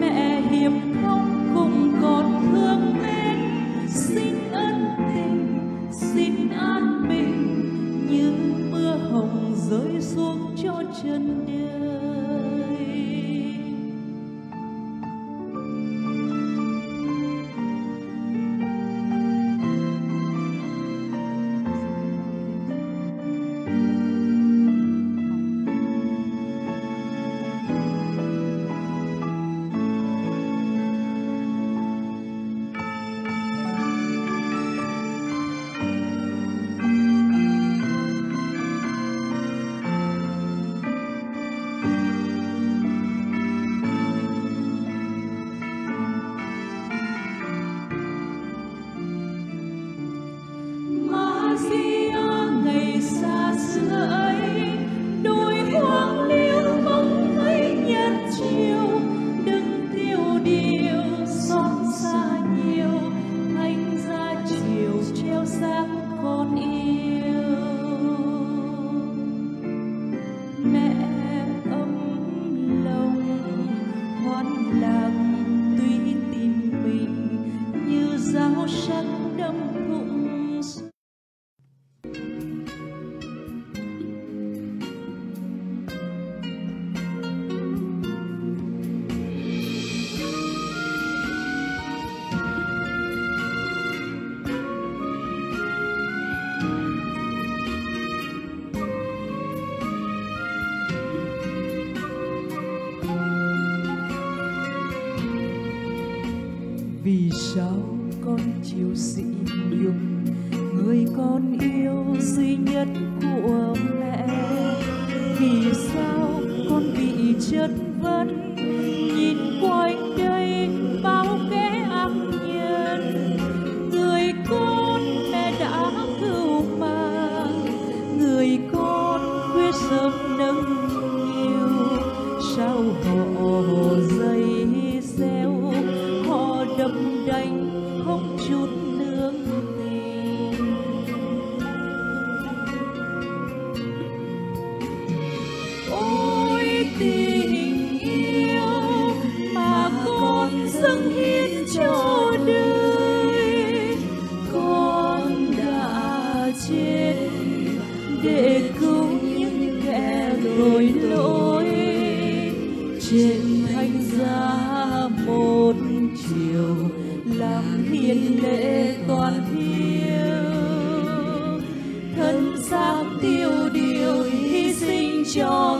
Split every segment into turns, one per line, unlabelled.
mẹ hiệp không cùng con thương mến xin ân tình, xin an bình. Như mưa hồng rơi xuống cho chân đời joy.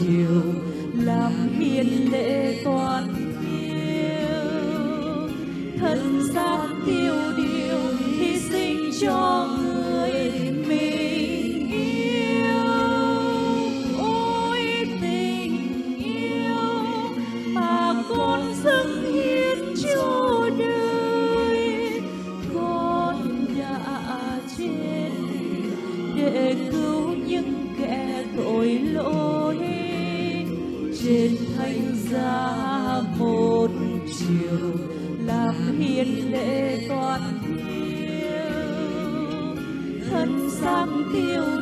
Chiều làm hiền lệ toàn yêu thân xác xác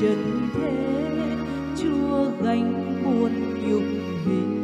trần thế chúa gánh muôn nhục hình.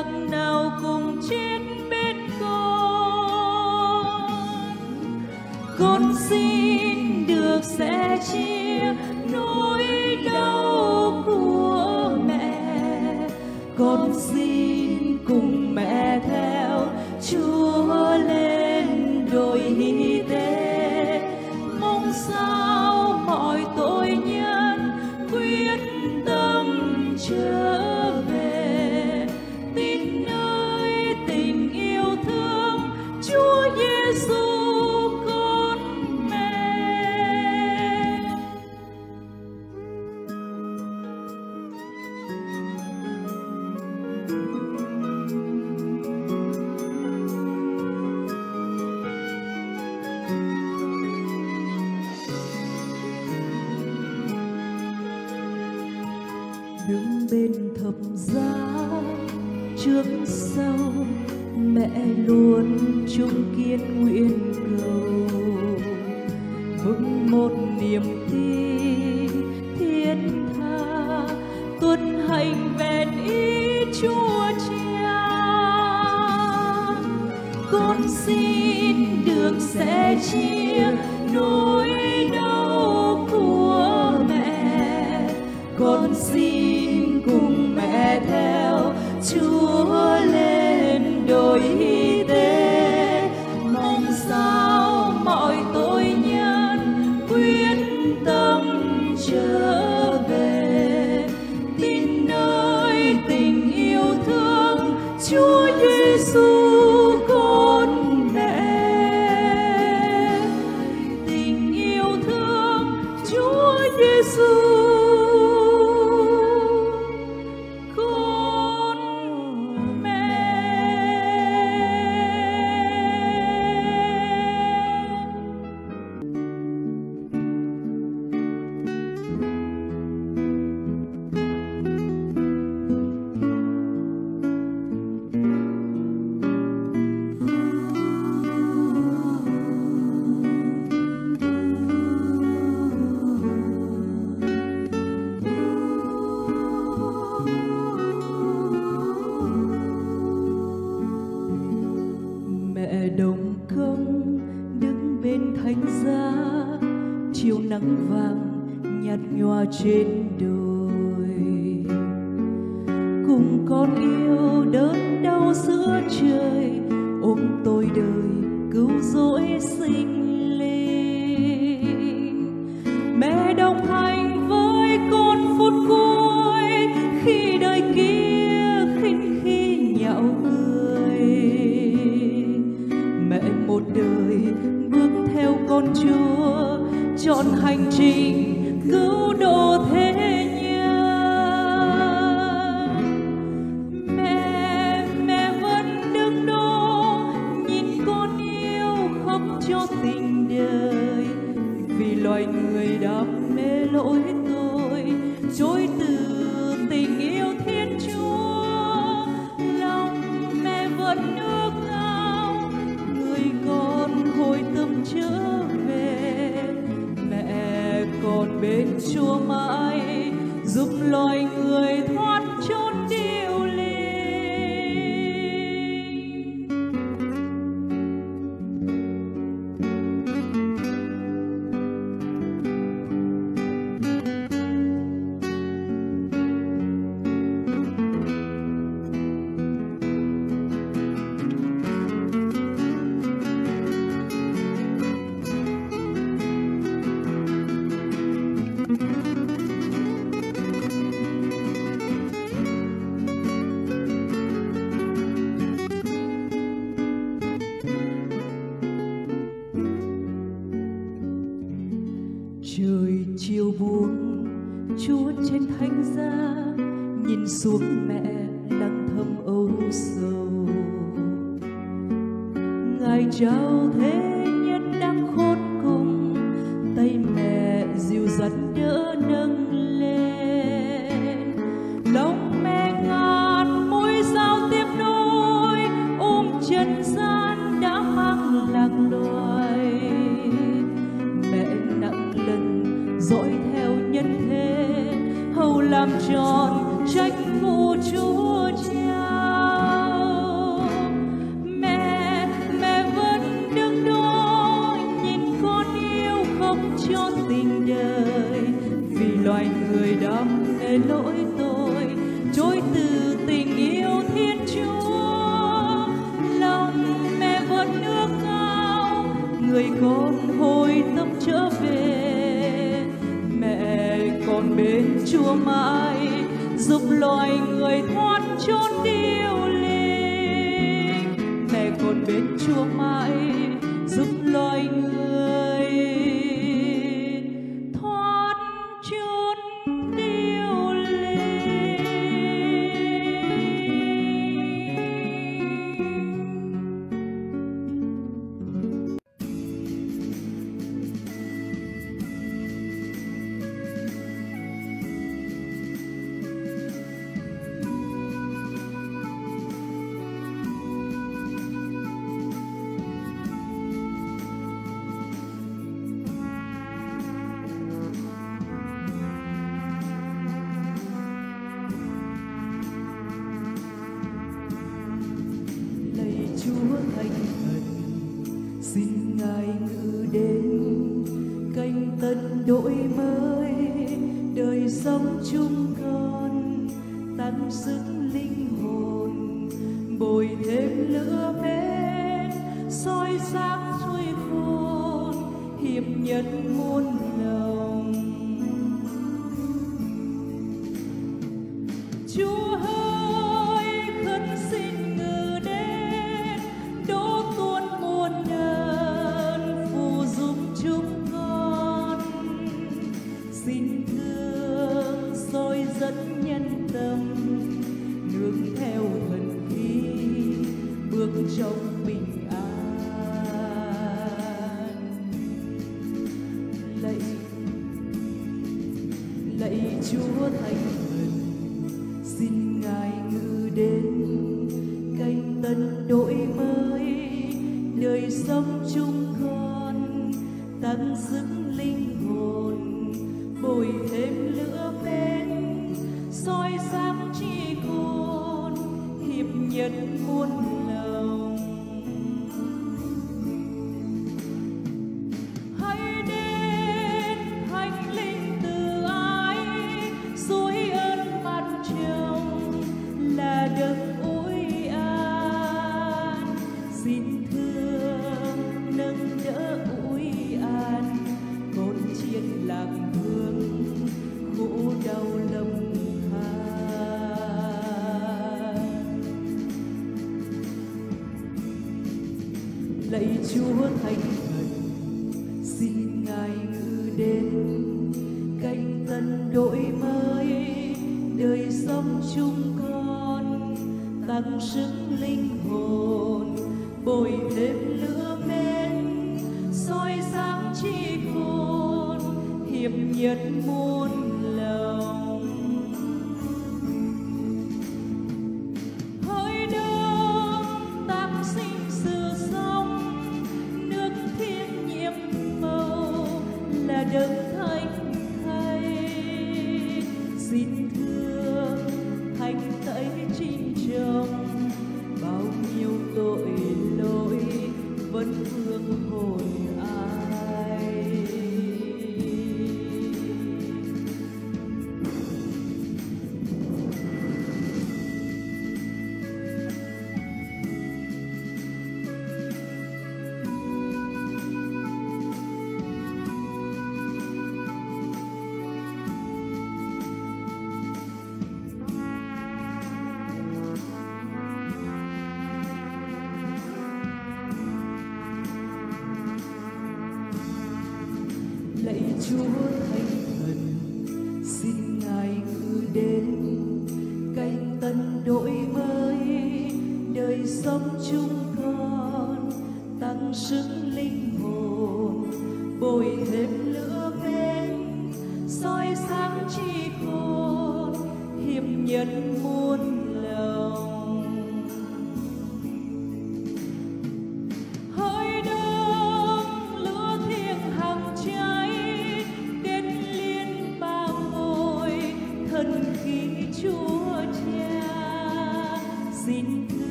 giặc nào cùng chết bên con. Con xin được sẽ chia nỗi đau của mẹ. Con xin cùng mẹ theo chúa. Đổi mới đời sống chúng con tăng sức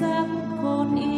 treo sáng con yêu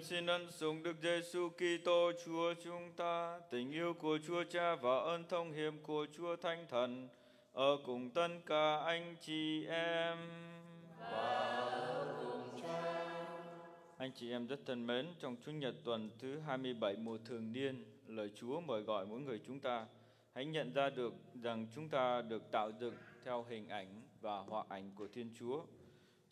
Nguyện xin ân sủng Đức Giêsu Kitô Chúa chúng ta, tình yêu của Chúa Cha và ơn thông hiệp của Chúa Thánh Thần ở cùng tất cả anh chị em. Anh chị em rất thân mến, trong Chủ nhật tuần thứ 27 mùa thường niên, lời Chúa mời gọi mỗi người chúng ta hãy nhận ra được rằng chúng ta được tạo dựng theo hình ảnh và họa ảnh của Thiên Chúa.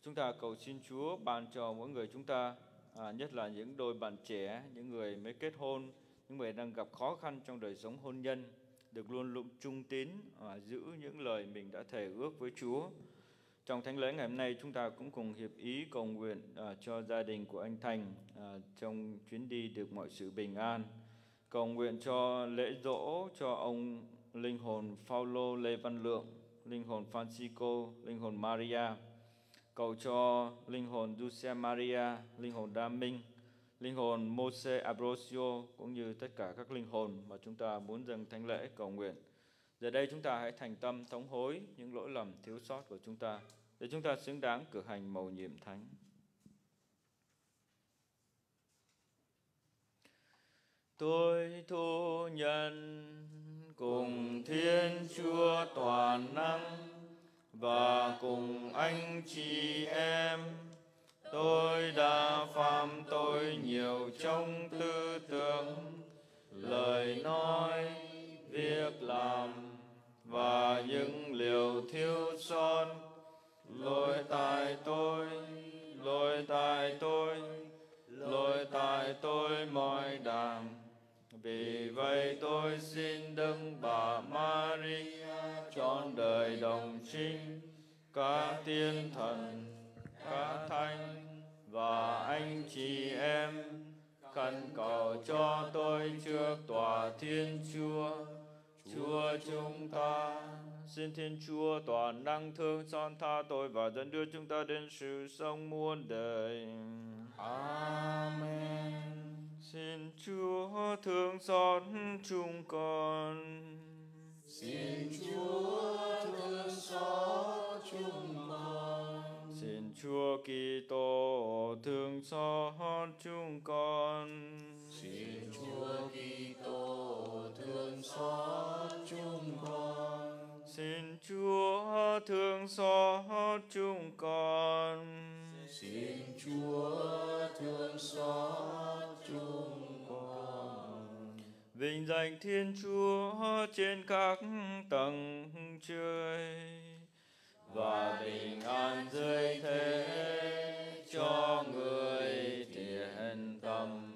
Chúng ta cầu xin Chúa ban cho mỗi người chúng ta, à, nhất là những đôi bạn trẻ, những người mới kết hôn, những người đang gặp khó khăn trong đời sống hôn nhân, được luôn luôn trung tín, và giữ những lời mình đã thề ước với Chúa. Trong thánh lễ ngày hôm nay chúng ta cũng cùng hiệp ý cầu nguyện à, cho gia đình của anh Thành à, trong chuyến đi được mọi sự bình an. Cầu nguyện cho lễ dỗ cho ông linh hồn Phaolô Lê Văn Lượng, linh hồn Francisco, linh hồn Maria. Cầu cho linh hồn Dulce Maria, linh hồn Đa Minh, linh hồn Mose Abrosio cũng như tất cả các linh hồn mà chúng ta muốn dâng thánh lễ cầu nguyện. Giờ đây chúng ta hãy thành tâm thống hối những lỗi lầm thiếu sót của chúng ta để chúng ta xứng đáng cử hành mầu nhiệm thánh. Tôi thu nhận cùng Thiên Chúa toàn năng và cùng anh chị em tôi đã phạm tội nhiều trong tư tưởng, lời nói, việc làm và những liều thiếu sót lỗi tại tôi lỗi tại tôi lỗi tại tôi mọi đàm vì vậy tôi xin Đức Bà Maria trọn đời đồng trinh các tiên thần các thánh và anh chị em khẩn cầu cho tôi trước tòa Thiên Chúa Chúa chúng ta, xin Thiên Chúa toàn năng thương son tha tôi và dẫn đưa chúng ta đến sự sống muôn đời.
Amen.
Xin Chúa thương xót chúng con.
Xin Chúa thương xót chúng con.
Xin Chúa Kitô thương xót chúng con.
Xin Chúa Kitô thương xót chúng con.
Xin Chúa thương xót chúng con.
Xin Chúa thương xót chúng con.
Vinh danh Thiên Chúa trên các tầng trời và bình an dưới thế cho người thiện tâm.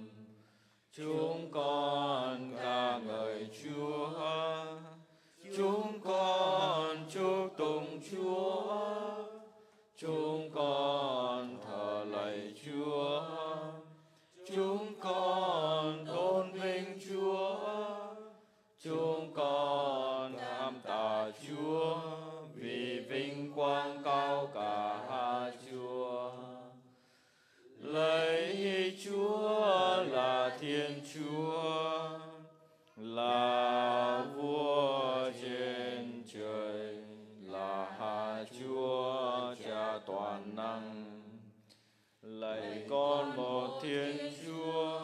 Chúng con ca ngợi Chúa, chúng con chúc tụng Chúa, chúng con thờ lạy Chúa, chúng con tôn con một Thiên Chúa,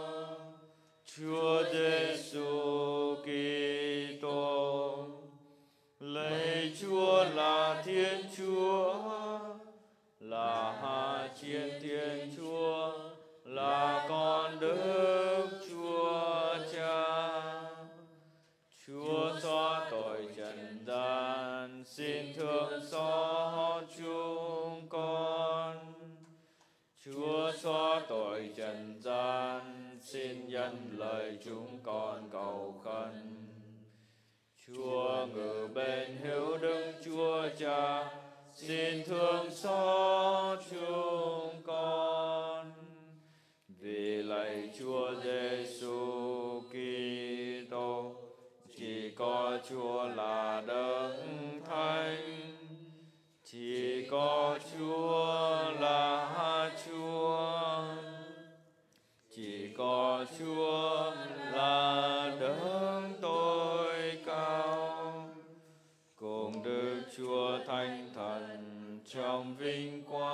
Chúa Giêsu Kitô. Lấy Chúa là Thiên Chúa, là Hạ Chiến Thiên Chúa, là con Đức Chúa xóa tội trần gian, xin nhân lời chúng con cầu khẩn. Chúa ngự bên hiếu đức Chúa Cha, xin thương xót chúng con. Vì lạy Chúa Giêsu Kitô, chỉ có Chúa là đấng thánh, chỉ có Chúa là Chúa có Chúa là đấng tối cao. Cùng Đức Chúa Thánh Thần trong vinh quang.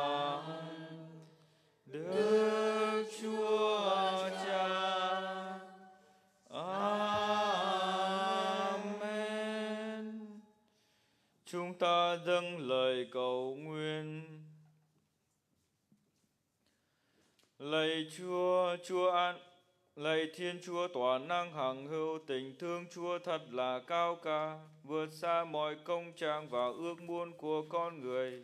Lạy Thiên Chúa toàn năng hằng hữu tình thương Chúa thật là cao ca vượt xa mọi công trạng và ước muốn của con người.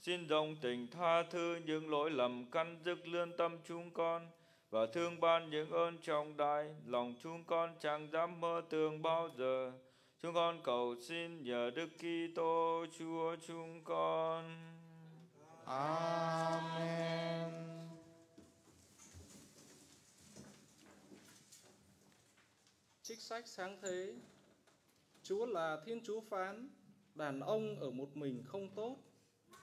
Xin đồng tình tha thứ những lỗi lầm căn dứt lương tâm chúng con và thương ban những ơn trọng đại lòng chúng con chẳng dám mơ tưởng bao giờ. Chúng con cầu xin nhờ Đức Kitô Chúa chúng con.
Amen.
Sách sáng thế. Chúa là Thiên Chúa phán Đàn ông ở một mình không tốt.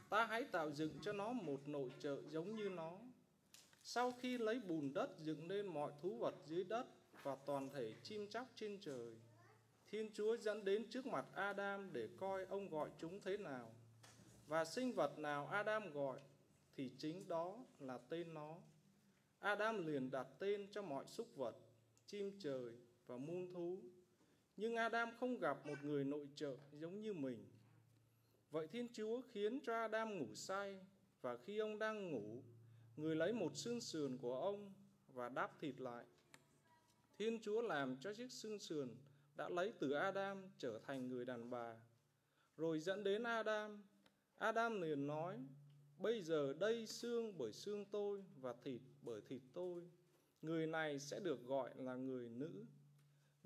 Ta hãy tạo dựng cho nó một nội trợ giống như nó. Sau khi lấy bùn đất dựng nên mọi thú vật dưới đất Và toàn thể chim chóc trên trời Thiên Chúa dẫn đến trước mặt Adam để coi ông gọi chúng thế nào. Và sinh vật nào Adam gọi Thì chính đó là tên nó. Adam liền đặt tên cho mọi súc vật, chim trời và muôn thú. Nhưng Adam không gặp một người nội trợ giống như mình. Vậy Thiên Chúa khiến cho Adam ngủ say và khi ông đang ngủ, người lấy một xương sườn của ông và đắp thịt lại. Thiên Chúa làm cho chiếc xương sườn đã lấy từ Adam trở thành người đàn bà. Rồi dẫn đến Adam. Adam liền nói, bây giờ đây xương bởi xương tôi và thịt bởi thịt tôi. Người này sẽ được gọi là người nữ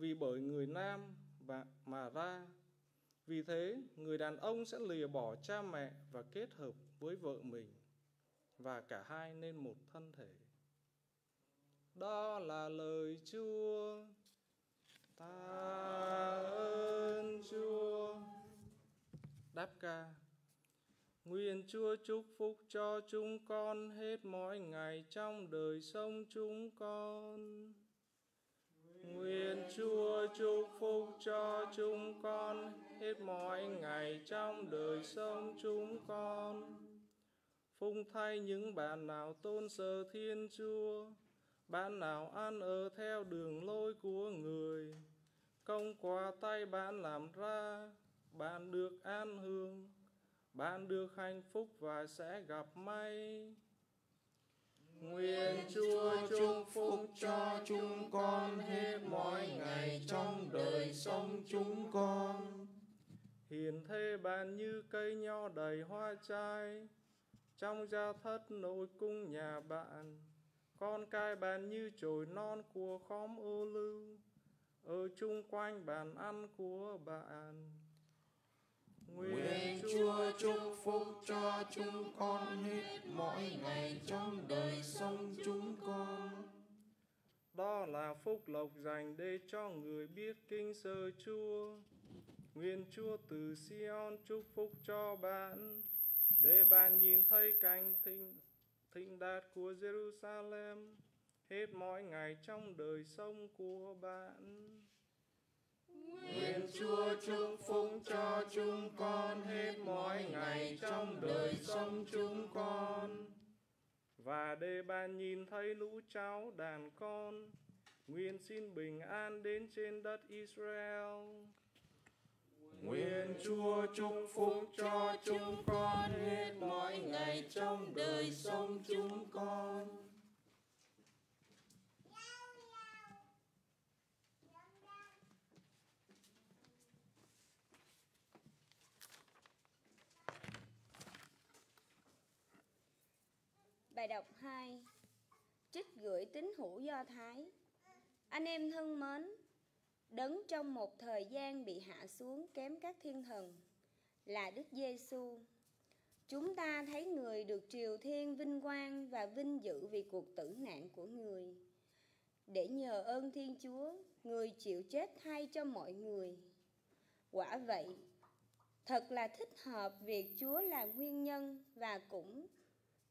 vì bởi người nam và mà ra. Vì thế, người đàn ông sẽ lìa bỏ cha mẹ và kết hợp với vợ mình và cả hai nên một thân thể. Đó là lời Chúa. Ta ơn Chúa. Đáp ca. Nguyện Chúa chúc phúc cho chúng con hết mọi ngày trong đời sống chúng con. Nguyện Chúa chúc phúc cho chúng con hết mọi ngày trong đời sống chúng con. Phung thay những bạn nào tôn sờ Thiên Chúa, bạn nào ăn ở theo đường lối của người, công quả tay bạn làm ra, bạn được an hương, bạn được hạnh phúc và sẽ gặp may.
Nguyện Chúa chúc phúc cho chúng con hết chúng con.
Hiền thê bạn như cây nho đầy hoa trái, trong gia thất nội cung nhà bạn, con cai bạn như chồi non của khóm ô lưu, ở chung quanh bàn ăn của bạn.
Nguyện Chúa chúc phúc cho chúng con hết mọi ngày trong đời sống chúng con.
Đó là phúc lộc dành để cho người biết kinh sơ Chúa. Nguyện Chúa từ Sion chúc phúc cho bạn, để bạn nhìn thấy cảnh thịnh, thịnh đạt của Jerusalem hết mọi ngày trong đời sống của bạn.
Nguyện Chúa chúc phúc cho chúng con hết mọi ngày trong đời sống chúng con.
Và để bà nhìn thấy lũ cháu đàn con, nguyện xin bình an đến trên đất Israel.
Nguyện Chúa chúc phúc cho chúng con hết mọi ngày trong đời sống chúng con.
Bài đọc 2 Trích gửi tín hữu Do Thái Anh em thân mến, đấng trong một thời gian bị hạ xuống kém các thiên thần là Đức Giêsu. Chúng ta thấy người được triều thiên vinh quang và vinh dự vì cuộc tử nạn của người. Để nhờ ơn Thiên Chúa, người chịu chết thay cho mọi người. Quả vậy, thật là thích hợp việc Chúa là nguyên nhân và cũng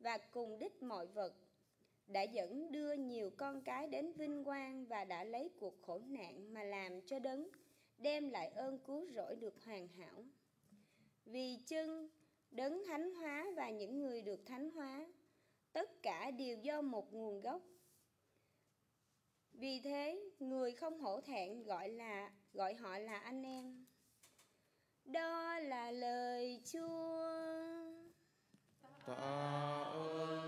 và cùng đích mọi vật đã dẫn đưa nhiều con cái đến vinh quang và đã lấy cuộc khổ nạn mà làm cho đấng đem lại ơn cứu rỗi được hoàn hảo. Vì chân đấng thánh hóa và những người được thánh hóa, tất cả đều do một nguồn gốc. Vì thế, người không hổ thẹn gọi là gọi họ là anh em. Đó là lời Chúa.
Tạ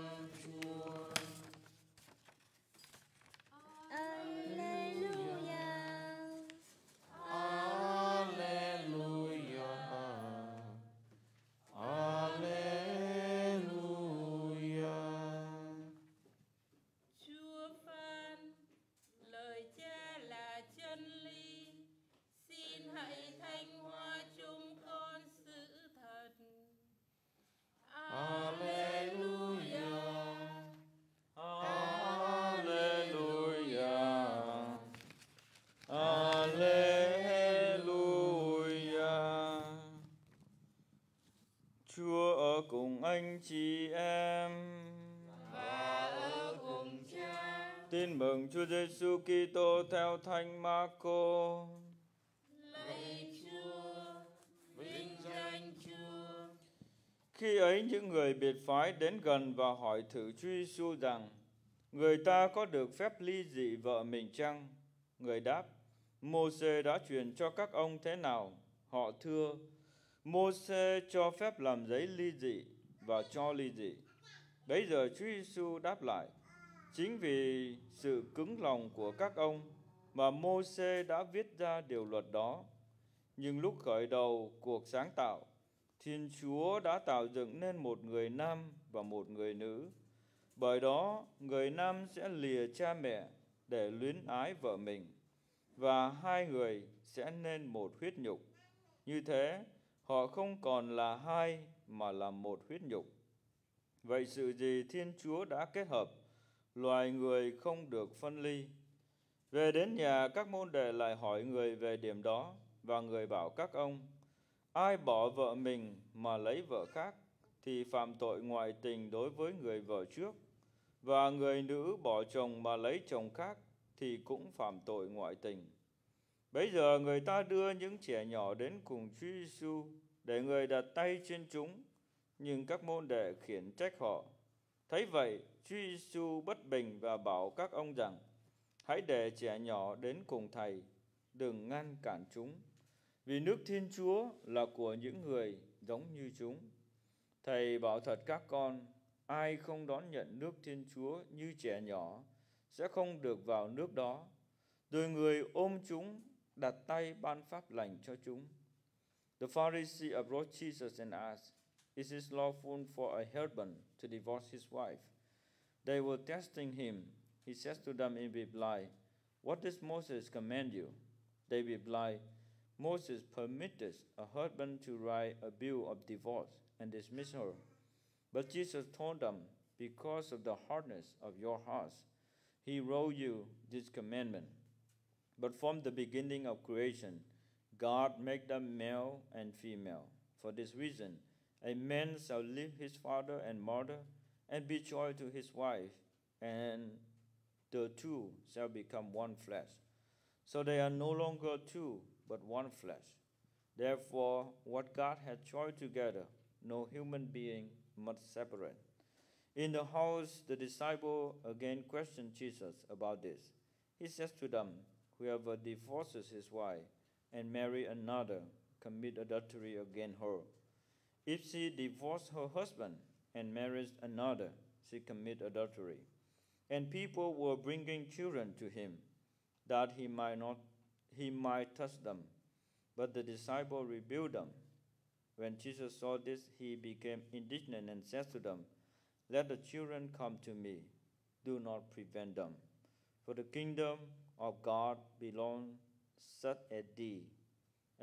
Tin mừng Chúa Giêsu Kitô theo Thánh Marco.
lạy Chúa vinh danh Chúa
Khi ấy những người biệt phái đến gần và hỏi thử Chúa Giêsu rằng: Người ta có được phép ly dị vợ mình chăng? Người đáp: Mô-xê đã truyền cho các ông thế nào? Họ thưa: Mô-xê cho phép làm giấy ly dị và cho ly dị. Bấy giờ Chúa Giêsu đáp lại: Chính vì sự cứng lòng của các ông mà Môse đã viết ra điều luật đó. Nhưng lúc khởi đầu cuộc sáng tạo, Thiên Chúa đã tạo dựng nên một người nam và một người nữ. Bởi đó, người nam sẽ lìa cha mẹ để luyến ái vợ mình, và hai người sẽ nên một huyết nhục. Như thế, họ không còn là hai mà là một huyết nhục. Vậy sự gì Thiên Chúa đã kết hợp, loài người không được phân ly. Về đến nhà, các môn đệ lại hỏi người về điểm đó, và người bảo các ông, ai bỏ vợ mình mà lấy vợ khác, thì phạm tội ngoại tình đối với người vợ trước, và người nữ bỏ chồng mà lấy chồng khác, thì cũng phạm tội ngoại tình. Bây giờ người ta đưa những trẻ nhỏ đến cùng Chúa Giêsu để người đặt tay trên chúng, nhưng các môn đệ khiển trách họ. Thấy vậy, Chúa Giêsu bất bình và bảo các ông rằng: Hãy để trẻ nhỏ đến cùng thầy, đừng ngăn cản chúng, vì nước Thiên Chúa là của những người giống như chúng. Thầy bảo thật các con, ai không đón nhận nước Thiên Chúa như trẻ nhỏ sẽ không được vào nước đó. Rồi người ôm chúng, đặt tay ban pháp lành cho chúng. The Pharisee approached Jesus and asked, Is it lawful for a husband to divorce his wife? They were testing him. He says to them in reply, What does Moses command you? They reply, Moses permitted a husband to write a bill of divorce and dismiss her. But Jesus told them, Because of the hardness of your hearts, he wrote you this commandment. But from the beginning of creation, God made them male and female. For this reason, a man shall leave his father and mother and be joined to his wife, and the two shall become one flesh. So they are no longer two, but one flesh. Therefore, what God hath joined together, no human being must separate. In the house, the disciple again questioned Jesus about this. He says to them, Whoever divorces his wife and marry another commit adultery against her. If she divorce her husband and marries another, she commit adultery. And people were bringing children to him, that he might not he might touch them. But the disciple rebuked them. When Jesus saw this, he became indignant and said to them, Let the children come to me. Do not prevent them. For the kingdom of God belongs such as thee.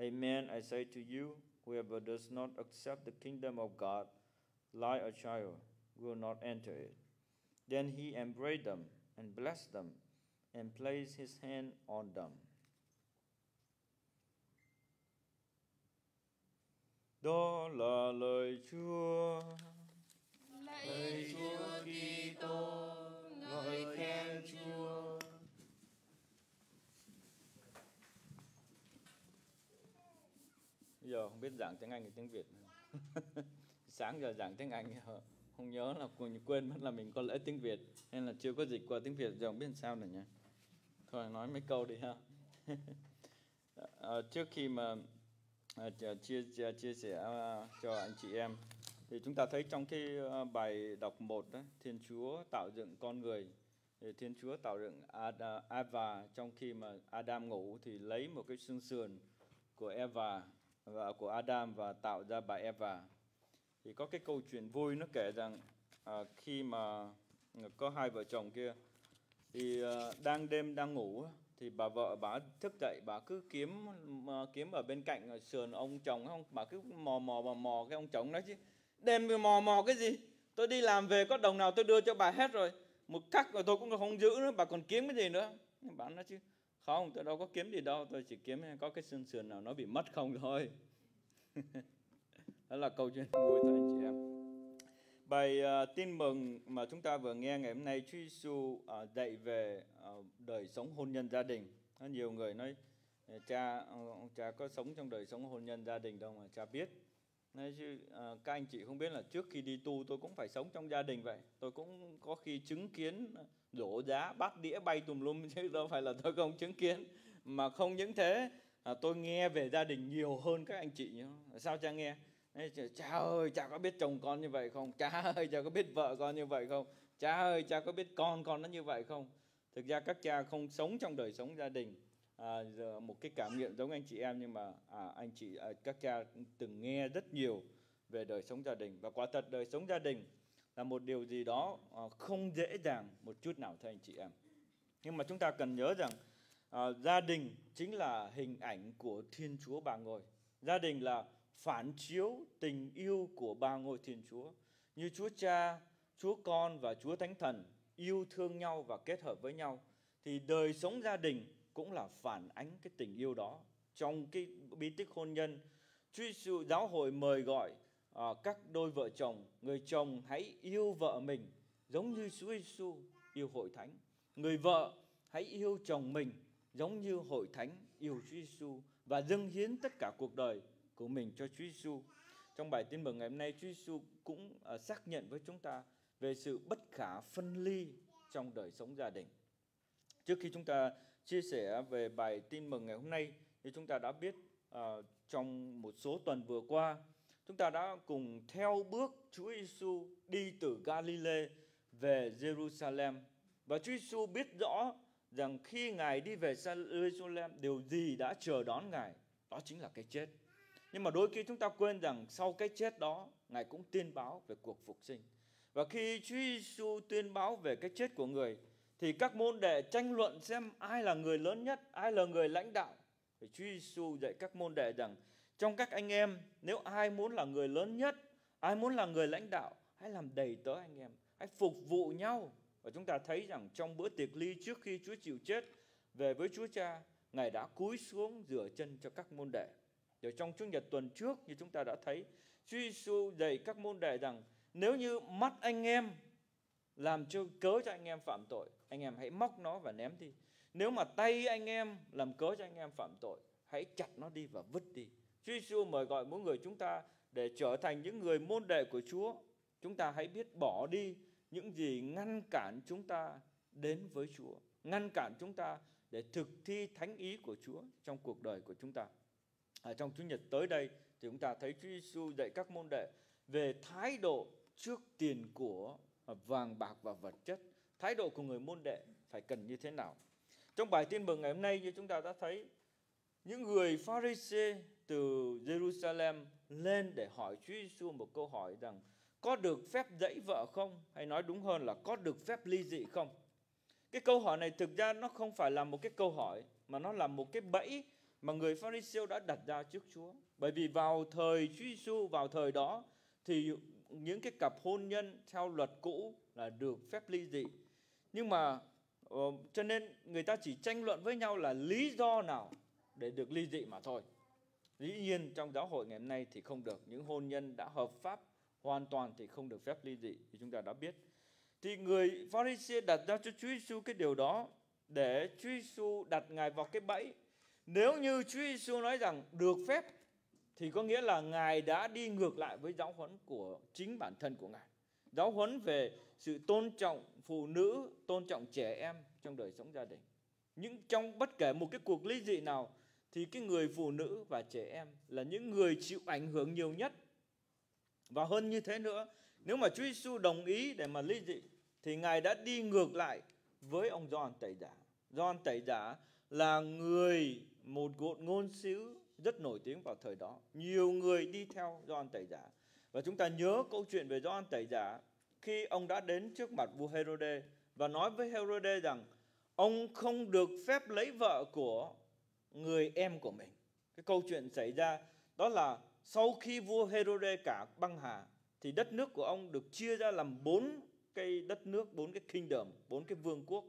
Amen, I say to you, whoever does not accept the kingdom of God like a child will not enter it. Then he embraced them and blessed them and placed his hand on them. Đó là lời Chúa.
Lạy Chúa Kitô, ngợi khen Chúa.
Bây giờ không biết giảng tiếng Anh hay tiếng Việt. Sáng giờ giảng tiếng Anh không nhớ là quên quên mất là mình có lẽ tiếng Việt nên là chưa có dịch qua tiếng Việt giờ không biết làm sao nữa nhỉ Thôi nói mấy câu đi ha. à, trước khi mà à, chia, chia chia sẻ à, cho anh chị em thì chúng ta thấy trong cái à, bài đọc một đó, Thiên Chúa tạo dựng con người thì Thiên Chúa tạo dựng Ada, Eva trong khi mà Adam ngủ thì lấy một cái xương sườn của Eva và của Adam và tạo ra bà Eva thì có cái câu chuyện vui nó kể rằng à, khi mà có hai vợ chồng kia thì à, đang đêm đang ngủ thì bà vợ bà thức dậy bà cứ kiếm mà kiếm ở bên cạnh ở sườn ông chồng không bà cứ mò mò mò mò cái ông chồng nói chứ. Đêm mò mò cái gì? Tôi đi làm về có đồng nào tôi đưa cho bà hết rồi. Một cắc rồi tôi cũng không giữ nữa bà còn kiếm cái gì nữa. Bà nói chứ không tôi đâu có kiếm gì đâu tôi chỉ kiếm có cái xương sườn nào nó bị mất không thôi. đó là câu chuyện vui thôi anh chị em. Bài uh, tin mừng mà chúng ta vừa nghe ngày hôm nay Chúa Giêsu uh, ờ, dạy về uh, đời sống hôn nhân gia đình. Có nhiều người nói cha ông cha có sống trong đời sống hôn nhân gia đình đâu mà cha biết. Nói chứ à, các anh chị không biết là trước khi đi tu tôi cũng phải sống trong gia đình vậy. Tôi cũng có khi chứng kiến đổ giá bát đĩa bay tùm lum chứ đâu phải là tôi không chứng kiến. Mà không những thế à, tôi nghe về gia đình nhiều hơn các anh chị nhá. Sao cha nghe? Đấy, cha ơi cha có biết chồng con như vậy không? Cha ơi cha có biết vợ con như vậy không? Cha ơi cha có biết con con nó như vậy không? Thực ra các cha không sống trong đời sống gia đình. À, một cái cảm nghiệm giống anh chị em nhưng mà à, anh chị à, các cha từng nghe rất nhiều về đời sống gia đình. Và quả thật đời sống gia đình là một điều gì đó à, không dễ dàng một chút nào thưa anh chị em. Nhưng mà chúng ta cần nhớ rằng à, gia đình chính là hình ảnh của Thiên Chúa bà ngồi gia đình là phản chiếu tình yêu của ba ngôi Thiên Chúa. Như Chúa Cha Chúa Con và Chúa Thánh Thần yêu thương nhau và kết hợp với nhau thì đời sống gia đình cũng là phản ánh cái tình yêu đó. Trong cái bí tích hôn nhân Chúa Giêsu giáo hội mời gọi à, các đôi vợ chồng người chồng hãy yêu vợ mình giống như Chúa Giêsu yêu hội thánh. Người vợ hãy yêu chồng mình giống như hội thánh yêu Chúa Giêsu và dâng hiến tất cả cuộc đời của mình cho Chúa Giêsu. Trong bài tin mừng ngày hôm nay Chúa Giêsu cũng à, xác nhận với chúng ta về sự bất khả phân ly trong đời sống gia đình. Trước khi chúng ta chia sẻ về bài tin mừng ngày hôm nay thì chúng ta đã biết uh, trong một số tuần vừa qua chúng ta đã cùng theo bước Chúa Giêsu đi từ Galilee về Jerusalem và Chúa Giêsu biết rõ rằng khi ngài đi về Jerusalem điều gì đã chờ đón ngài đó chính là cái chết nhưng mà đôi khi chúng ta quên rằng sau cái chết đó ngài cũng tuyên báo về cuộc phục sinh và khi Chúa Giêsu tuyên báo về cái chết của người thì các môn đệ tranh luận xem ai là người lớn nhất, ai là người lãnh đạo. Thì Chúa Giêsu dạy các môn đệ rằng trong các anh em nếu ai muốn là người lớn nhất, ai muốn là người lãnh đạo, hãy làm đầy tớ anh em, hãy phục vụ nhau. Và chúng ta thấy rằng trong bữa tiệc ly trước khi Chúa chịu chết về với Chúa Cha, Ngài đã cúi xuống rửa chân cho các môn đệ. Rồi trong Chúa Nhật tuần trước như chúng ta đã thấy, Chúa Giêsu dạy các môn đệ rằng nếu như mắt anh em làm cho cớ cho anh em phạm tội anh em hãy móc nó và ném đi. Nếu mà tay anh em làm cớ cho anh em phạm tội hãy chặt nó đi và vứt đi. Chúa Giêsu mời gọi mỗi người chúng ta để trở thành những người môn đệ của Chúa. Chúng ta hãy biết bỏ đi những gì ngăn cản chúng ta đến với Chúa ngăn cản chúng ta để thực thi thánh ý của Chúa trong cuộc đời của chúng ta à, trong Chủ nhật tới đây thì chúng ta thấy Chúa Giêsu dạy các môn đệ về thái độ trước tiền của vàng bạc và vật chất. Thái độ của người môn đệ phải cần như thế nào? Trong bài tin mừng ngày hôm nay như chúng ta đã thấy những người Pharisee từ Jerusalem lên để hỏi Chúa Giêsu một câu hỏi rằng có được phép dãy vợ không? Hay nói đúng hơn là có được phép ly dị không? Cái câu hỏi này thực ra nó không phải là một cái câu hỏi mà nó là một cái bẫy mà người Pharisêu đã đặt ra trước Chúa. Bởi vì vào thời Chúa Giêsu vào thời đó, thì những cái cặp hôn nhân theo luật cũ là được phép ly dị. Nhưng mà ờ, cho nên người ta chỉ tranh luận với nhau là lý do nào để được ly dị mà thôi. Dĩ nhiên trong giáo hội ngày hôm nay thì không được. Những hôn nhân đã hợp pháp hoàn toàn thì không được phép ly dị thì chúng ta đã biết. Thì người Pharisee đặt ra cho Chúa Giêsu cái điều đó để Chúa Giêsu đặt ngài vào cái bẫy nếu như Chúa Giêsu nói rằng được phép, thì có nghĩa là ngài đã đi ngược lại với giáo huấn của chính bản thân của ngài. Giáo huấn về sự tôn trọng phụ nữ, tôn trọng trẻ em trong đời sống gia đình. Những trong bất kể một cái cuộc ly dị nào, thì cái người phụ nữ và trẻ em là những người chịu ảnh hưởng nhiều nhất. Và hơn như thế nữa, nếu mà Chúa Giêsu đồng ý để mà ly dị, thì ngài đã đi ngược lại với ông Gioan tẩy giả Gioan tẩy giả là người một ngôn sứ rất nổi tiếng vào thời đó nhiều người đi theo Gioan tẩy giả và chúng ta nhớ câu chuyện về Gioan tẩy giả khi ông đã đến trước mặt vua Herode và nói với Herode rằng ông không được phép lấy vợ của người em của mình. Cái câu chuyện xảy ra đó là sau khi vua Herode cả băng hà thì đất nước của ông được chia ra làm bốn cái đất nước, bốn cái kingdom, bốn cái vương quốc.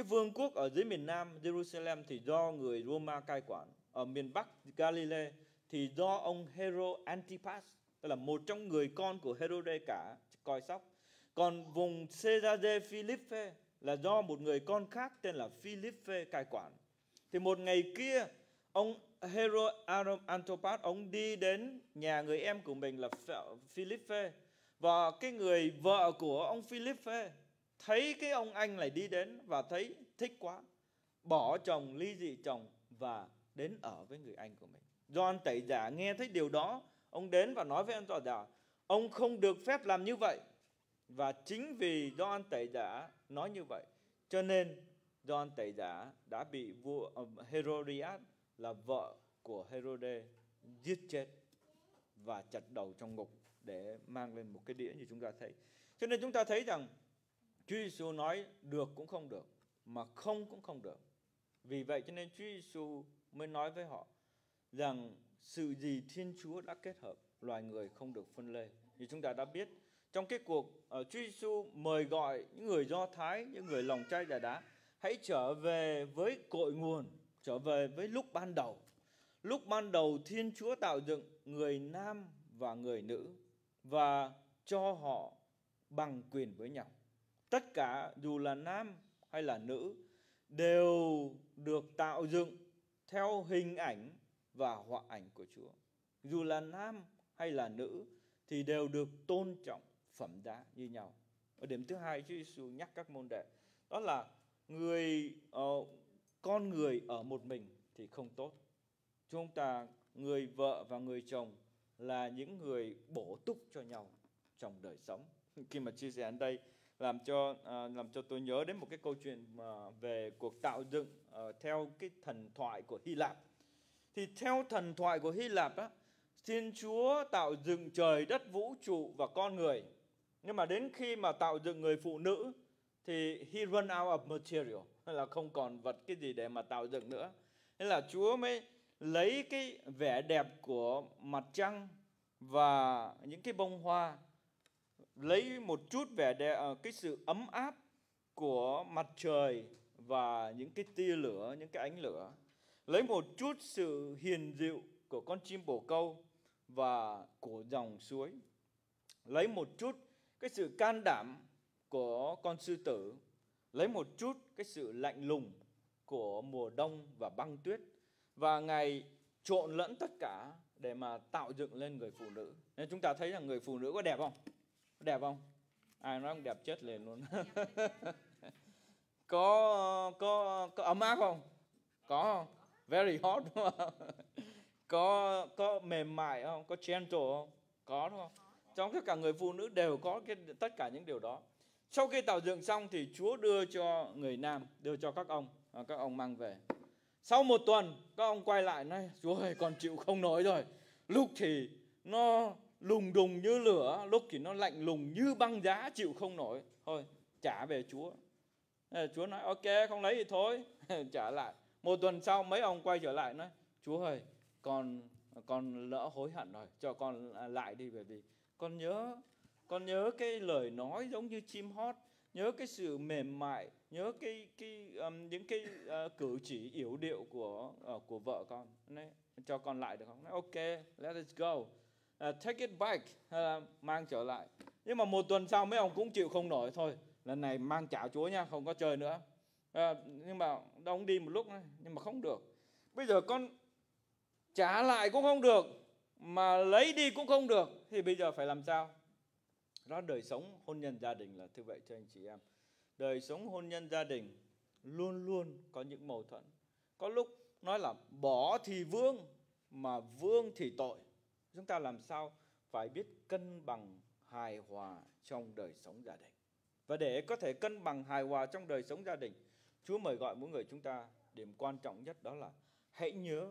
Cái vương quốc ở dưới miền Nam Jerusalem thì do người Roma cai quản. Ở miền Bắc Galilee thì do ông Hero Antipas, tức là một trong người con của Herode cả coi sóc. Còn vùng Caesarea Philippe là do một người con khác tên là Philippe cai quản. Thì một ngày kia ông Hero Antipas ông đi đến nhà người em của mình là Philippe và cái người vợ của ông Philippe thấy cái ông anh này đi đến và thấy thích quá, bỏ chồng, ly dị chồng và đến ở với người anh của mình John tẩy giả nghe thấy điều đó, ông đến và nói với anh tỏ giả, ông không được phép làm như vậy và chính vì John tẩy giả nói như vậy, cho nên John tẩy giả đã bị vua ờ, Herodias là vợ của Herode giết chết và chặt đầu trong ngục để mang lên một cái đĩa như chúng ta thấy. Cho nên chúng ta thấy rằng Chúa Giêsu nói được cũng không được, mà không cũng không được. Vì vậy cho nên Chúa Giêsu mới nói với họ rằng sự gì Thiên Chúa đã kết hợp, loài người không được phân lê. Như chúng ta đã biết, trong cái cuộc uh, Chúa Giêsu mời gọi những người Do Thái, những người lòng chay giả đá, hãy trở về với cội nguồn, trở về với lúc ban đầu. Lúc ban đầu Thiên Chúa tạo dựng người nam và người nữ và cho họ bằng quyền với nhau. Tất cả dù là nam hay là nữ đều được tạo dựng theo hình ảnh và họa ảnh của Chúa. Dù là nam hay là nữ thì đều được tôn trọng phẩm giá như nhau. Ở điểm thứ hai Chúa Giêsu nhắc các môn đệ đó là người uh, con người ở một mình thì không tốt. Chúng ta người vợ và người chồng là những người bổ túc cho nhau trong đời sống. Khi mà chia sẻ ở đây làm cho uh, làm cho tôi nhớ đến một cái câu chuyện uh, về cuộc tạo dựng uh, theo cái thần thoại của Hy Lạp. Thì theo thần thoại của Hy Lạp á, Thiên Chúa tạo dựng trời đất vũ trụ và con người. Nhưng mà đến khi mà tạo dựng người phụ nữ thì he run out of material là không còn vật cái gì để mà tạo dựng nữa. Nên là Chúa mới lấy cái vẻ đẹp của mặt trăng và những cái bông hoa lấy một chút vẻ đẹp ờ, cái sự ấm áp của mặt trời và những cái tia lửa, những cái ánh lửa. Lấy một chút sự hiền dịu của con chim bồ câu và của dòng suối. Lấy một chút cái sự can đảm của con sư tử. Lấy một chút cái sự lạnh lùng của mùa đông và băng tuyết. Và ngài trộn lẫn tất cả để mà tạo dựng lên người phụ nữ. Nên chúng ta thấy rằng người phụ nữ có đẹp không? Đẹp không? Ai nói không đẹp chết liền luôn. Có có có ấm áp không? Có không? Very hot đúng không? Có có mềm mại không? Có gentle không? Có đúng không? Trong tất cả người phụ nữ đều có cái, tất cả những điều đó. Sau khi tạo dựng xong thì Chúa đưa cho người nam, đưa cho các ông các ông mang về. Sau một tuần, các ông quay lại nói, Chúa ơi, con chịu không nổi rồi. Lúc thì nó lùng đùng như lửa lúc thì nó lạnh lùng như băng giá chịu không nổi. Thôi trả về chúa. Chúa nói ok không lấy thì thôi. Trả lại. Một tuần sau mấy ông quay trở lại nói chúa ơi con con lỡ hối hận rồi cho con lại đi bởi vì con nhớ con nhớ cái lời nói giống như chim hót nhớ cái sự mềm mại nhớ cái cái um, những cái uh, cử chỉ yếu điệu của uh, của vợ con. Nên, cho con lại được không? Nói, ok let us go uh, take it back uh, mang trở lại. Nhưng mà một tuần sau mấy ông cũng chịu không nổi thôi. Lần này mang trả chúa nha không có chơi nữa. Uh, nhưng mà ông đi một lúc nhưng mà không được. Bây giờ con trả lại cũng không được mà lấy đi cũng không được thì bây giờ phải làm sao? Đó đời sống hôn nhân gia đình là như vậy cho anh chị em. Đời sống hôn nhân gia đình luôn luôn có những mâu thuẫn. Có lúc nói là bỏ thì vương mà vương thì tội chúng ta làm sao phải biết cân bằng hài hòa trong đời sống gia đình? Và để có thể cân bằng hài hòa trong đời sống gia đình, chúa mời gọi mỗi người chúng ta, điểm quan trọng nhất đó là hãy nhớ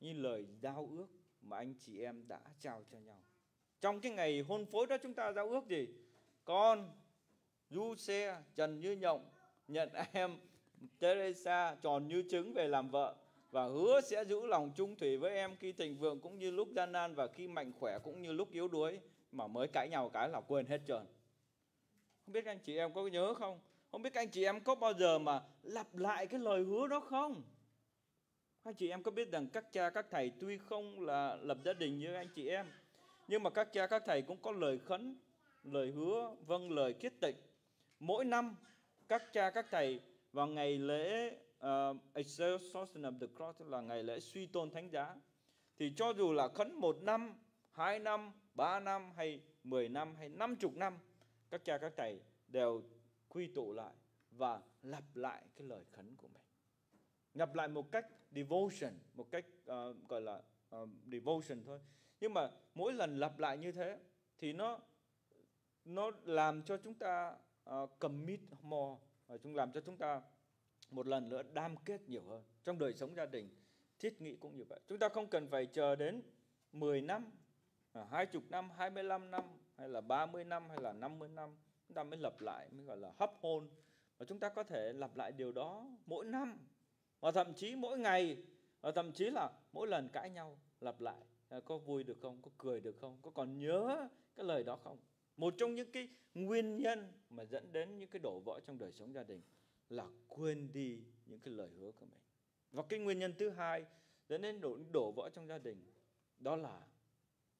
như lời giao ước mà anh chị em đã trao cho nhau. Trong cái ngày hôn phối đó chúng ta giao ước gì? Con, du xe, trần như nhộng, nhận em teresa tròn như trứng về làm vợ và hứa sẽ giữ lòng trung thủy với em khi thịnh vượng cũng như lúc gian nan và khi mạnh khỏe cũng như lúc yếu đuối mà mới cãi nhau cái là quên hết trơn. Không biết anh chị em có nhớ không? Không biết anh chị em có bao giờ mà lặp lại cái lời hứa đó không? Anh chị em có biết rằng các cha, các thầy tuy không là lập gia đình như anh chị em, nhưng mà các cha, các thầy cũng có lời khấn, lời hứa vâng lời kiết tịnh mỗi năm, các cha, các thầy vào ngày lễ Ờ, uh, Exaltation of the Cross là ngày lễ suy tôn thánh giá. Thì cho dù là khấn một năm hai năm ba năm hay mười năm hay năm chục năm các cha các thầy đều quy tụ lại và lặp lại cái lời khấn của mình. Lặp lại một cách devotion một cách uh, gọi là uh, devotion thôi. Nhưng mà mỗi lần lặp lại như thế thì nó nó làm cho chúng ta uh, commit more và chúng làm cho chúng ta một lần nữa đam kết nhiều hơn. Trong đời sống gia đình, thiết nghĩ cũng như vậy. Chúng ta không cần phải chờ đến 10 năm à, 20 năm 25 năm, hay là 30 năm, hay là 50 năm, chúng ta mới lặp lại, mới gọi là hấp hôn. Và chúng ta có thể lặp lại điều đó mỗi năm, và thậm chí mỗi ngày, và thậm chí là mỗi lần cãi nhau lặp lại. À, có vui được không? Có cười được không? Có còn nhớ cái lời đó không? Một trong những cái nguyên nhân mà dẫn đến những cái đổ vỡ trong đời sống gia đình là quên đi những cái lời hứa của mình. Và cái nguyên nhân thứ hai dẫn đến đổ, đổ vỡ trong gia đình đó là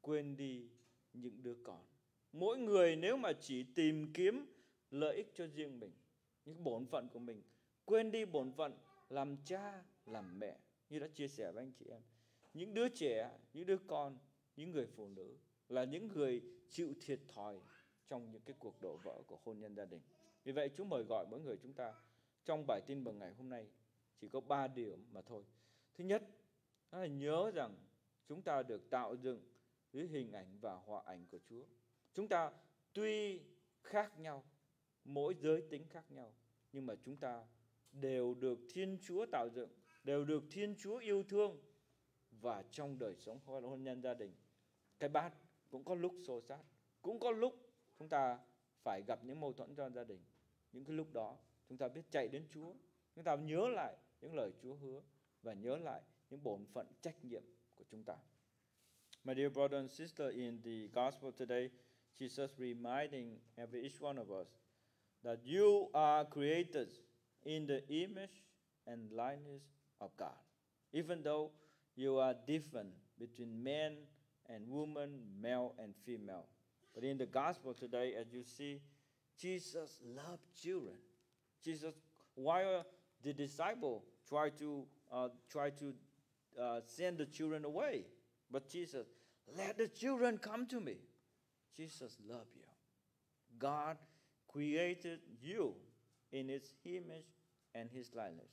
quên đi những đứa con. Mỗi người nếu mà chỉ tìm kiếm lợi ích cho riêng mình những bổn phận của mình quên đi bổn phận làm cha làm mẹ như đã chia sẻ với anh chị em những đứa trẻ những đứa con những người phụ nữ là những người chịu thiệt thòi trong những cái cuộc đổ vỡ của hôn nhân gia đình. Vì vậy Chúa mời gọi mỗi người chúng ta trong bài tin mừng ngày hôm nay chỉ có ba điểm mà thôi. Thứ nhất đó là nhớ rằng chúng ta được tạo dựng dưới hình ảnh và họa ảnh của Chúa. Chúng ta tuy khác nhau mỗi giới tính khác nhau nhưng mà chúng ta đều được Thiên Chúa tạo dựng, đều được Thiên Chúa yêu thương. Và trong đời sống hôn nhân gia đình cái bát cũng có lúc xô xát cũng có lúc chúng ta phải gặp những mâu thuẫn trong gia đình. Những cái lúc đó chúng ta biết chạy đến Chúa chúng ta nhớ lại những lời Chúa hứa và nhớ lại những bổn phận trách nhiệm của chúng ta My dear brother and sister, in the gospel today, Jesus reminding every each one of us that you are created in the image and likeness of God. Even though you are different between men and women, male and female. But in the gospel today, as you see, Jesus loved children. Jesus, while the disciple tried to uh, try to uh, send the children away, but Jesus, let the children come to me. Jesus loved you. God created you in his image and his likeness.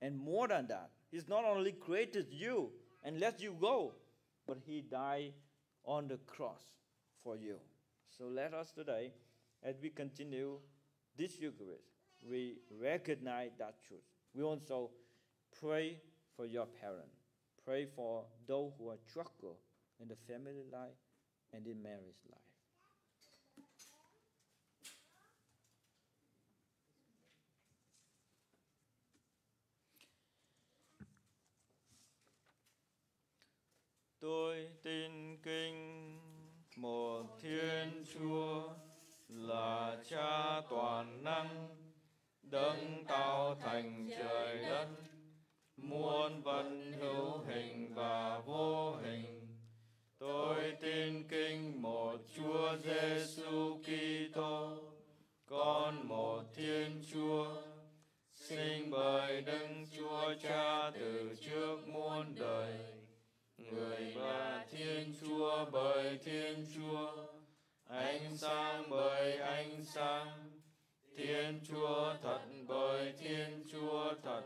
And more than that, he's not only created you and let you go, but he died on the cross for you. So let us today, as we continue this Eucharist, we recognize that truth. We also pray for your parents. Pray for those who are struggle in the family life
and in marriage life.
Tôi tin kinh một Thiên Chúa là Cha toàn năng, đấng tạo thành trời đất, muôn vật hữu hình và vô hình. Tôi tin kinh một Chúa Giêsu Kitô, con một Thiên Chúa, sinh bởi Đức Chúa Cha từ trước muôn đời người và Thiên Chúa bởi Thiên Chúa, ánh sáng bởi ánh sáng, Thiên Chúa thật bởi Thiên Chúa thật,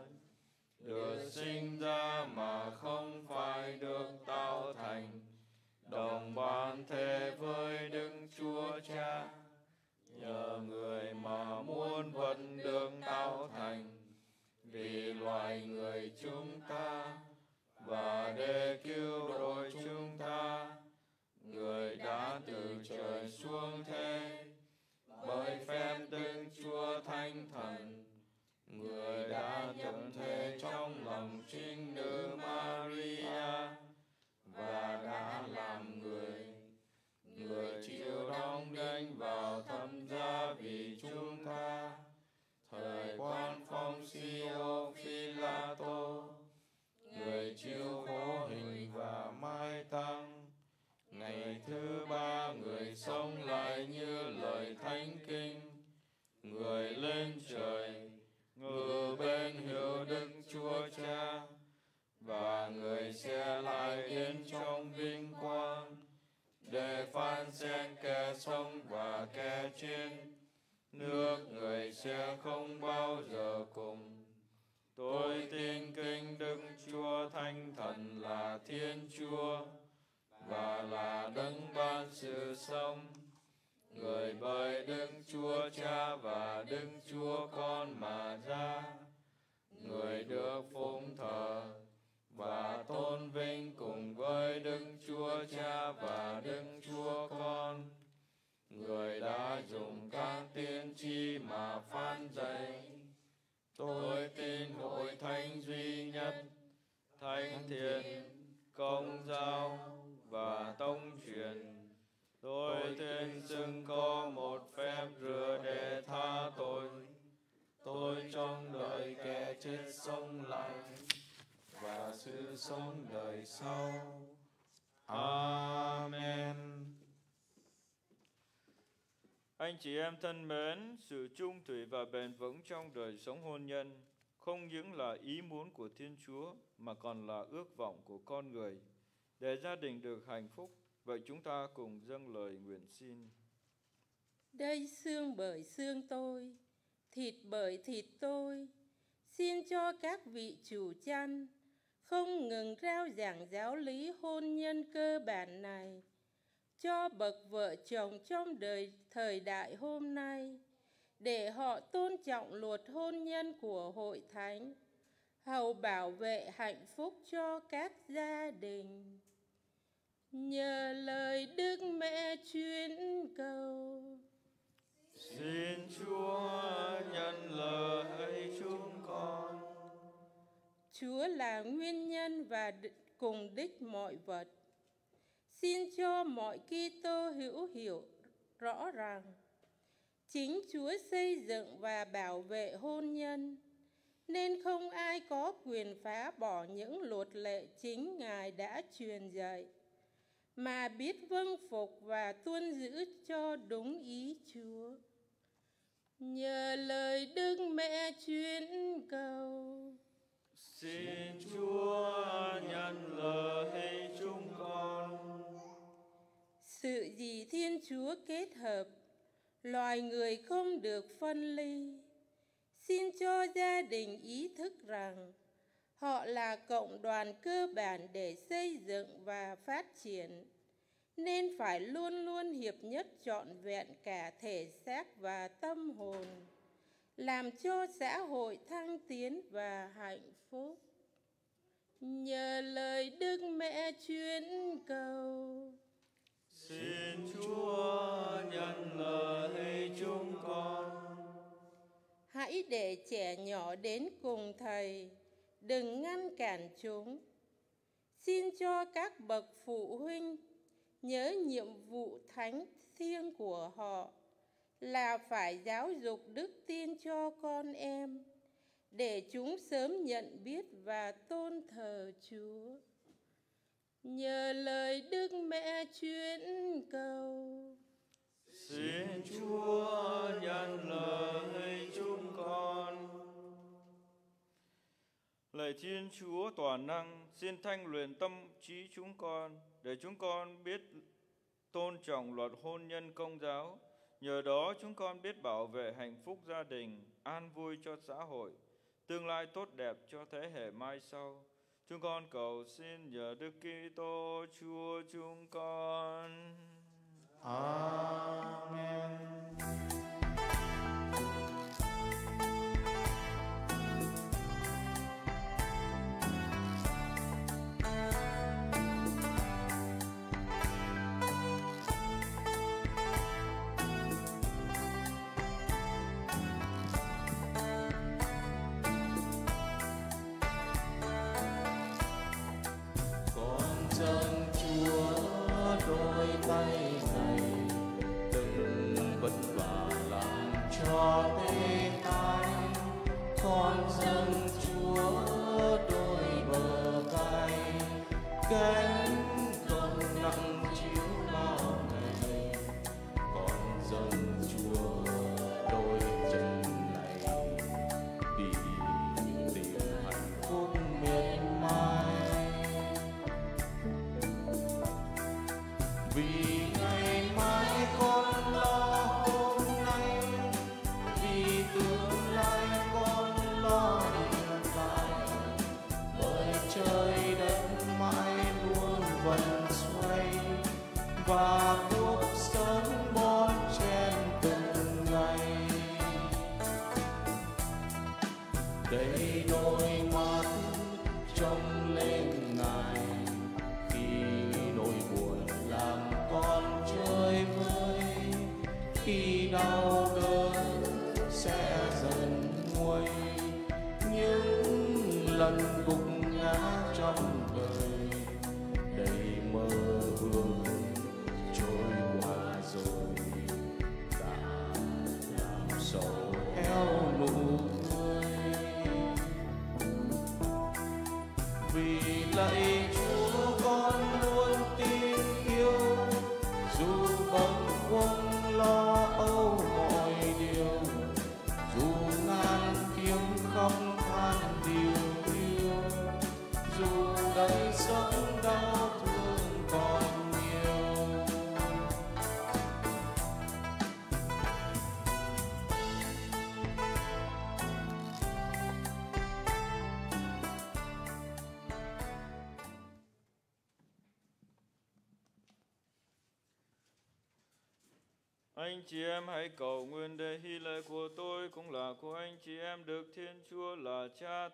được sinh ra mà không phải được tạo thành, đồng ban thề với Đức Chúa Cha, nhờ người mà muôn vật được tạo thành, vì loài người chúng ta và để cứu rỗi chúng ta. Người đã từ trời xuống thế bởi phép đức chúa thánh thần, người đã nhập thế trong lòng trinh nữ maria và đã làm người. Người chịu đóng đinh vào thâm gia vì chúng ta, thời quan phong siêu phi la tô. Người chịu khổ hình và mai tăng ngày thứ ba người sống lại như lời thánh kinh. Người lên trời, ngự bên hiệu đức chúa cha, và người sẽ lại đến trong vinh quang để phan xen kẻ sống và kẻ chết. Nước người sẽ không bao giờ cùng. Tôi tin kinh Đức Chúa Thánh Thần là Thiên Chúa và là đấng ban sự sống. Người bởi Đức Chúa Cha và Đức Chúa Con mà ra. Người được phụng thờ và tôn vinh cùng với Đức Chúa Cha và Đức Chúa Con. Người đã dùng các tiên tri mà phán dạy Tôi tin hội thánh duy nhất, thánh thiện, công giáo và tông truyền. Tôi tin xưng có một phép rửa để tha tội. Tôi trong đời kẻ chết sống lại và sự sống đời sau. Amen. Anh chị em thân mến, sự trung thủy và bền vững trong đời sống hôn nhân không những là ý muốn của Thiên Chúa mà còn là ước vọng của con người. Để gia đình được hạnh phúc, vậy chúng ta cùng dâng lời nguyện xin.
Đây xương bởi xương tôi, thịt bởi thịt tôi, xin cho các vị chủ chăn không ngừng rao giảng giáo lý hôn nhân cơ bản này cho bậc vợ chồng trong đời thời đại hôm nay để họ tôn trọng luật hôn nhân của hội thánh hầu bảo vệ hạnh phúc cho các gia đình nhờ lời đức mẹ chuyên cầu.
Xin chúa nhận lời chúng con.
Chúa là nguyên nhân và cùng đích mọi vật. Xin cho mọi Kitô hữu hiểu rõ rằng chính Chúa xây dựng và bảo vệ hôn nhân nên không ai có quyền phá bỏ những luật lệ chính Ngài đã truyền dạy mà biết vâng phục và tuân giữ cho đúng ý Chúa. Nhờ lời Đức Mẹ chuyên cầu.
Xin Chúa nhận lời chúng con.
Sự gì Thiên Chúa kết hợp, loài người không được phân ly. Xin cho gia đình ý thức rằng Họ là cộng đoàn cơ bản để xây dựng và phát triển, nên phải luôn luôn hiệp nhất trọn vẹn cả thể xác và tâm hồn, làm cho xã hội thăng tiến và hạnh phúc. Nhờ lời Đức Mẹ chuyên cầu,
Xin Chúa nhận lời chúng con.
Hãy để trẻ nhỏ đến cùng Thầy, đừng ngăn cản chúng. Xin cho các bậc phụ huynh nhớ nhiệm vụ thánh thiêng của họ là phải giáo dục đức tin cho con em, để chúng sớm nhận biết và tôn thờ Chúa. Nhờ lời Đức Mẹ chuyên cầu.
Xin Chúa nhận lời chúng con. Lạy Thiên Chúa toàn năng, xin thanh luyện tâm trí chúng con để chúng con biết tôn trọng luật hôn nhân công giáo. Nhờ đó chúng con biết bảo vệ hạnh phúc gia đình, an vui cho xã hội, tương lai tốt đẹp cho thế hệ mai sau. Chúng con cầu xin nhờ Đức Kitô Chúa chúng con.
Amen.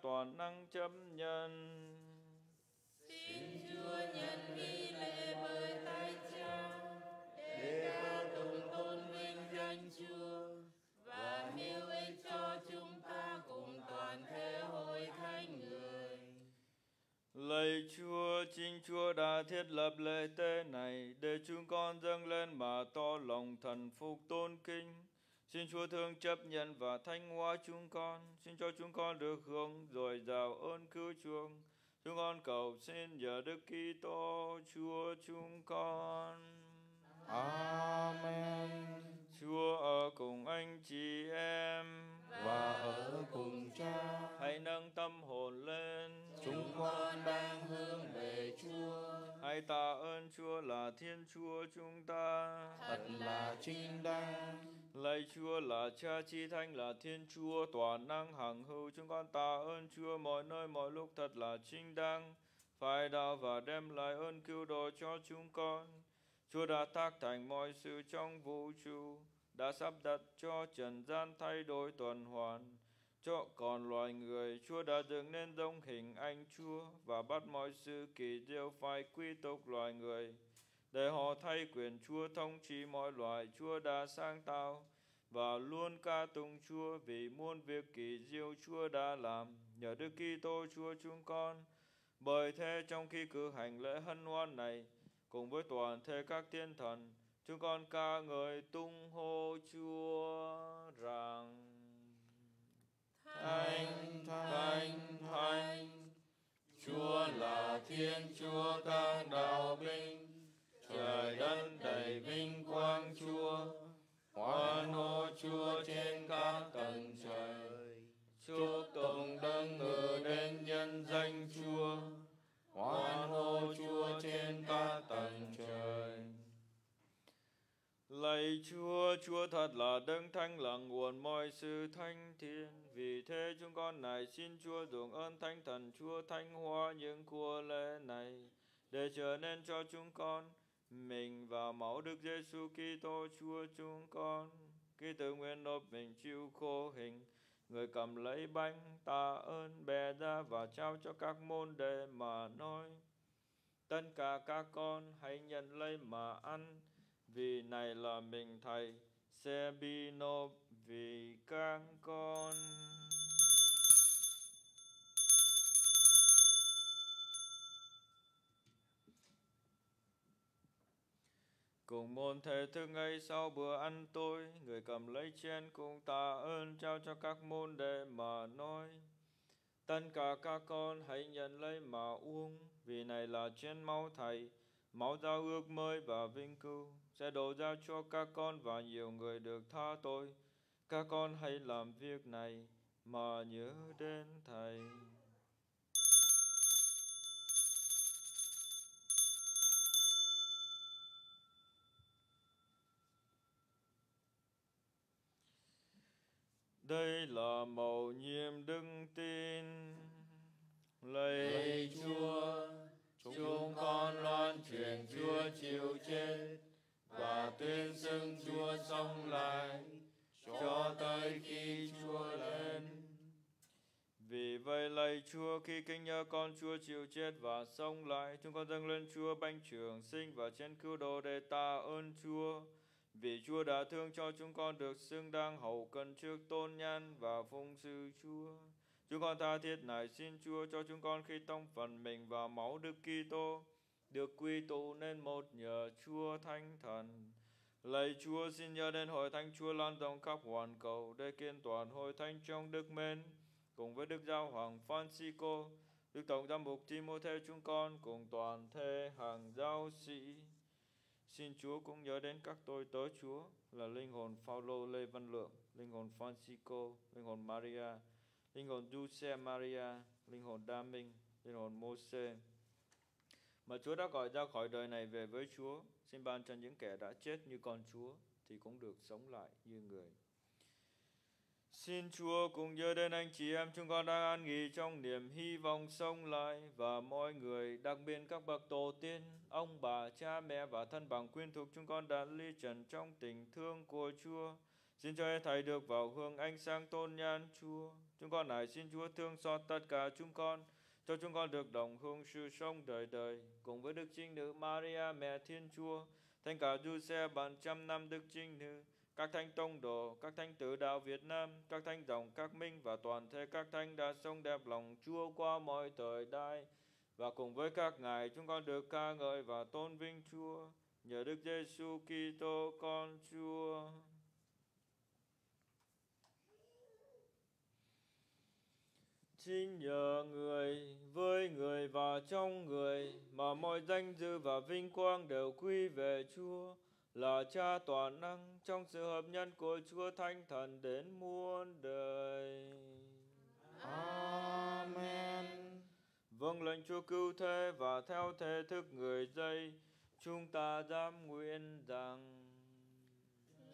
Toàn năng chấp nhận.
Xin Chúa nhận nghi lễ bởi tay cha để ca tụng tôn vinh danh Chúa và hữu ích cho chúng ta cùng toàn thể hội thánh người.
Lạy Chúa, chính Chúa đã thiết lập lễ tế này để chúng con dâng lên mà to lòng thần phục tôn kính. Xin Chúa thương chấp nhận và thanh hóa chúng con. Xin cho chúng con được hưởng dồi dào ơn cứu chuộc. Chúng con cầu xin nhờ Đức Kitô Chúa chúng con.
Amen
Chúa ở cùng anh chị em
và ở cùng cha.
Hãy nâng tâm hồn lên.
Chúng con đang hướng về Chúa.
Hãy tạ ơn Chúa là Thiên Chúa chúng ta.
Thật là chính đáng.
Lạy Chúa là Cha chi thánh là Thiên Chúa toàn năng hằng hữu chúng con tạ ơn Chúa mọi nơi mọi lúc thật là chính đáng. Phải đạo và đem lại ơn cứu độ cho chúng con. Chúa đã tác thành mọi sự trong vũ trụ đã sắp đặt cho trần gian thay đổi tuần hoàn cho còn loài người Chúa đã dựng nên giống hình anh Chúa và bắt mọi sự kỳ diệu phải quy tục loài người để họ thay quyền Chúa thống trị mọi loài Chúa đã sáng tạo và luôn ca tụng Chúa vì muôn việc kỳ diệu Chúa đã làm nhờ Đức Kitô Chúa chúng con. Bởi thế trong khi cử hành lễ hân hoan này cùng với toàn thể các thiên thần, chúng con ca ngợi tung hô Chúa rằng
Thánh, thánh, thánh, Chúa là Thiên Chúa các đạo binh, trời đất đầy vinh quang Chúa, hoan hô Chúa trên các tầng trời. Chúa, Chúa
thật là đấng thánh là nguồn mọi sự thanh thiên. Vì thế chúng con này xin Chúa dùng ơn thánh thần Chúa thánh hóa những của lễ này để trở nên cho chúng con mình và máu Đức Giêsu Kitô Chúa chúng con. Khi tự nguyện nộp mình chịu khổ hình, người cầm lấy bánh tạ ơn bè ra và trao cho các môn đệ mà nói. Tất cả các con hãy nhận lấy mà ăn vì này là mình thầy sẽ bị nộp vì các con Cùng môn thể thức ấy sau bữa ăn tối, người cầm lấy chén cùng tạ ơn trao cho các môn đệ mà nói. Tất cả các con hãy nhận lấy mà uống, vì này là chén máu thầy, máu giao ước mới và vinh cưu sẽ đổ ra cho các con và nhiều người được tha tội. Các con hãy làm việc này mà nhớ đến Thầy. Đây là mầu nhiệm đức tin. Lạy
Lạy Chúa, chúng con loan truyền Chúa chịu chết và tuyên xưng Chúa sống lại cho tới khi Chúa lên.
Vì vậy lạy Chúa khi kinh nhớ con Chúa chịu chết và sống lại, chúng con dâng lên Chúa banh trường sinh và chén cứu độ để ta ơn Chúa. Vì Chúa đã thương cho chúng con được xưng đang hậu cần trước tôn nhân và phụng sự Chúa. Chúng con tha thiết này xin Chúa cho chúng con khi tông phần mình vào máu Đức Kitô được quy tụ nên một nhờ Chúa Thánh Thần. Lạy Chúa xin nhớ đến hội thánh Chúa lan rộng khắp hoàn cầu để kiên toàn hội thánh trong đức mến cùng với Đức Giáo Hoàng Francisco, Đức Tổng giám mục Timothée chúng con cùng toàn thể hàng giáo sĩ. Xin Chúa cũng nhớ đến các tôi tớ Chúa là linh hồn Phaolô Lê Văn Lượng, linh hồn Francisco, linh hồn Maria, linh hồn Giuse Maria, linh hồn Đa Minh, linh hồn Môse, mà Chúa đã gọi ra khỏi đời này về với Chúa. Xin ban cho những kẻ đã chết như con Chúa thì cũng được sống lại như người. Xin Chúa cùng nhớ đến anh chị em chúng con đang an nghỉ trong niềm hy vọng sống lại và mọi người, đặc biệt các bậc tổ tiên, ông bà, cha mẹ và thân bằng quyên thuộc chúng con đã ly trần trong tình thương của Chúa. Xin cho Thầy được vào hương ánh sáng tôn nhan Chúa. Chúng con này xin Chúa thương xót tất cả chúng con, cho chúng con được đồng hương sự sống đời đời cùng với Đức Trinh Nữ Maria Mẹ Thiên Chúa, Thánh cả Giuse bàn trăm năm Đức Trinh Nữ, các thánh tông đồ, các thánh tử đạo Việt Nam, các thánh dòng các minh và toàn thể các thánh đã sống đẹp lòng Chúa qua mọi thời đại. Và cùng với các ngài chúng con được ca ngợi và tôn vinh Chúa nhờ Đức Giêsu Kitô con Chúa. Chính nhờ người, với người và trong người mà mọi danh dự và vinh quang đều quy về Chúa là cha toàn năng trong sự hợp nhân của Chúa Thánh Thần đến muôn đời.
Amen.
Vâng lệnh Chúa cứu thế và theo thế thức người dây, chúng ta dám nguyện rằng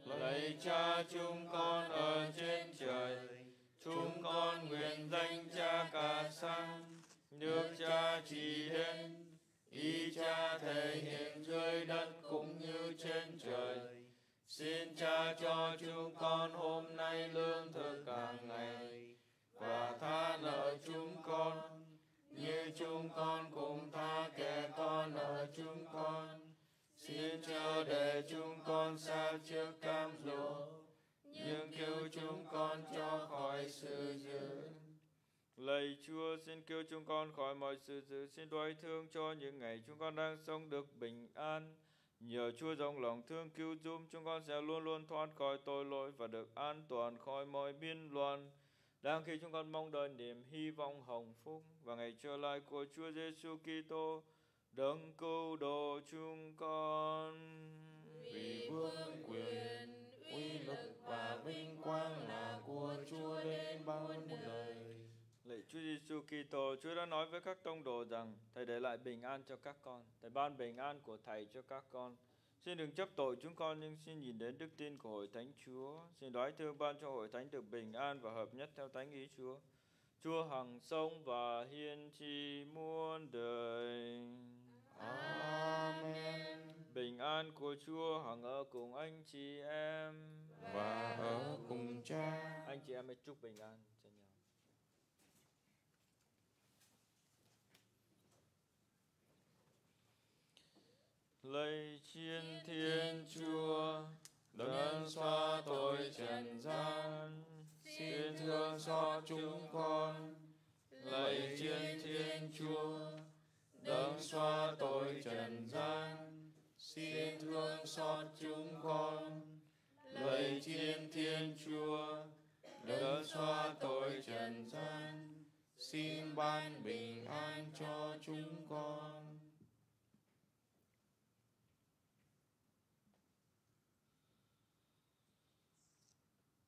Lạy cha chúng con ở trên trời, chúng con nguyện danh cha cả sang, được cha chỉ đến, ý cha thể hiện dưới đất cũng như trên trời. Xin cha cho chúng con hôm nay lương thực cả ngày, và tha nợ chúng con, như chúng con cũng tha kẻ con nợ chúng con. Xin cho để chúng con xa trước cam dỗ, nhưng cứu chúng con cho khỏi sự dữ.
Lạy Chúa, xin cứu chúng con khỏi mọi sự dữ, xin đoái thương cho những ngày chúng con đang sống được bình an. Nhờ Chúa rộng lòng thương cứu giúp chúng con sẽ luôn luôn thoát khỏi tội lỗi và được an toàn khỏi mọi biên loạn. Đang khi chúng con mong đợi niềm hy vọng hồng phúc và ngày trở lại của Chúa Giêsu Kitô, đấng cứu độ chúng con.
Vì vương quyền, và vinh quang là của Chúa đến muôn đời.
Lạy Chúa Giêsu Kitô, Chúa đã nói với các tông đồ rằng Thầy để lại bình an cho các con, Thầy ban bình an của Thầy cho các con. Xin đừng chấp tội chúng con nhưng xin nhìn đến đức tin của hội thánh Chúa. Xin đoái thương ban cho hội thánh được bình an và hợp nhất theo thánh ý Chúa. Chúa hằng sống và hiên tri muôn đời.
Amen.
Bình an của Chúa hằng ở cùng anh chị em.
Và ở cùng cha.
Anh chị em hãy chúc bình an cho nhau. Lạy chiến thiên Chúa,
Đấng xóa tội trần gian, xin thương xót chúng con. Lạy chiến thiên Chúa, đấng xóa tội trần gian, xin thương xót chúng con. Lạy chiến thiên Chúa, đấng xóa tội trần gian, xin ban bình an cho chúng con.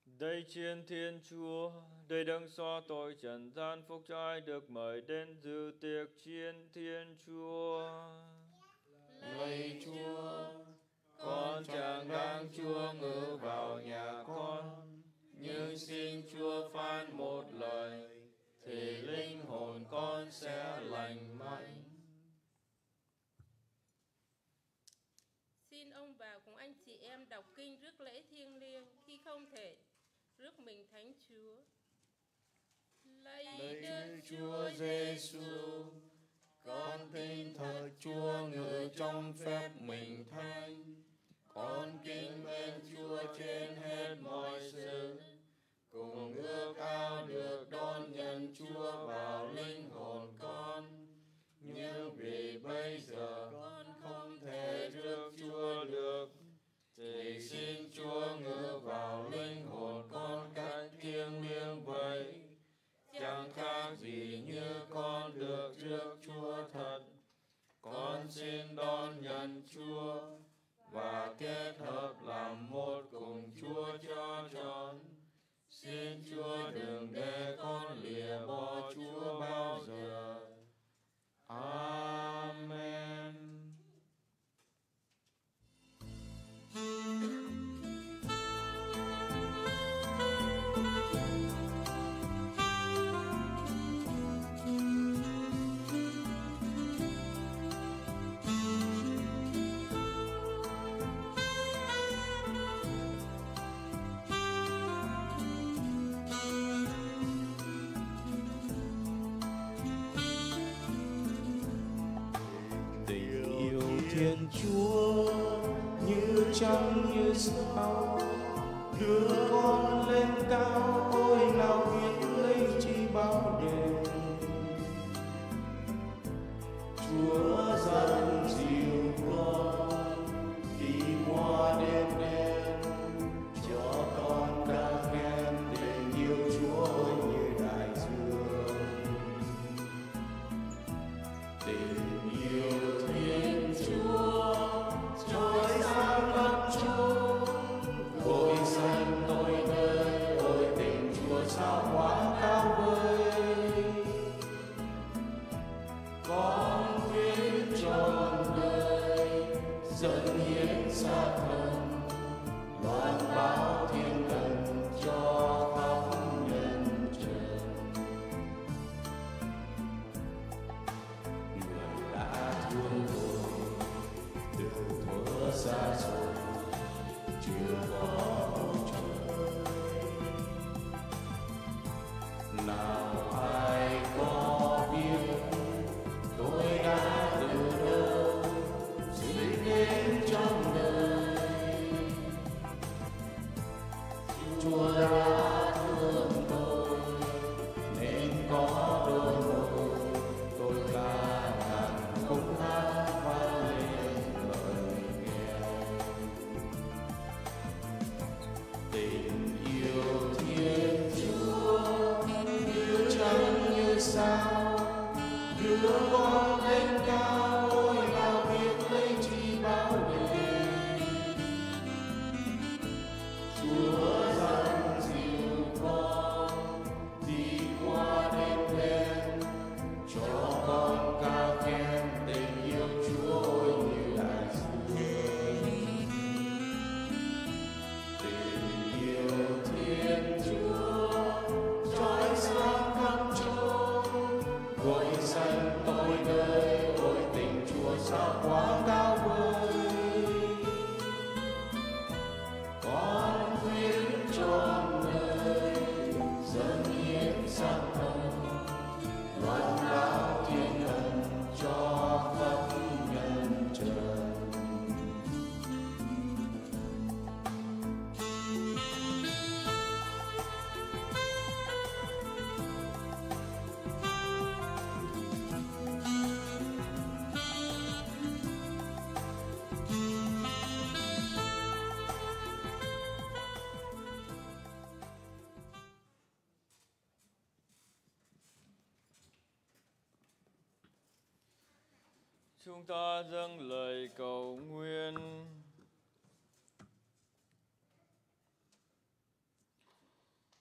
Đây chiến thiên Chúa, đây đấng xóa tội trần gian phúc cho ai được mời đến dự tiệc chiến thiên Chúa.
Lạy Chúa, con chẳng đang Chúa ngự vào nhà con, nhưng xin Chúa phán một lời, thì linh hồn con sẽ lành mạnh.
Xin ông bà cùng anh chị em đọc kinh rước lễ thiêng liêng khi không thể rước mình thánh Chúa. Lạy Đức
Chúa Giêsu, con tin thờ Chúa ngự trong phép mình thánh. Con kính mến Chúa trên hết mọi sự. Cùng ước ao được đón nhận Chúa vào linh hồn con. Nhưng vì bây giờ con không thể rước Chúa được, thì xin Chúa ngự vào linh hồn con cách thiêng liêng vậy chẳng khác gì như con được rước Chúa thật. Con xin đón nhận Chúa và kết hợp làm một cùng Chúa cho trọn. Xin Chúa đừng để con lìa bỏ Chúa bao giờ. Amen. Như trăng như
Chúng ta dâng lời cầu nguyện.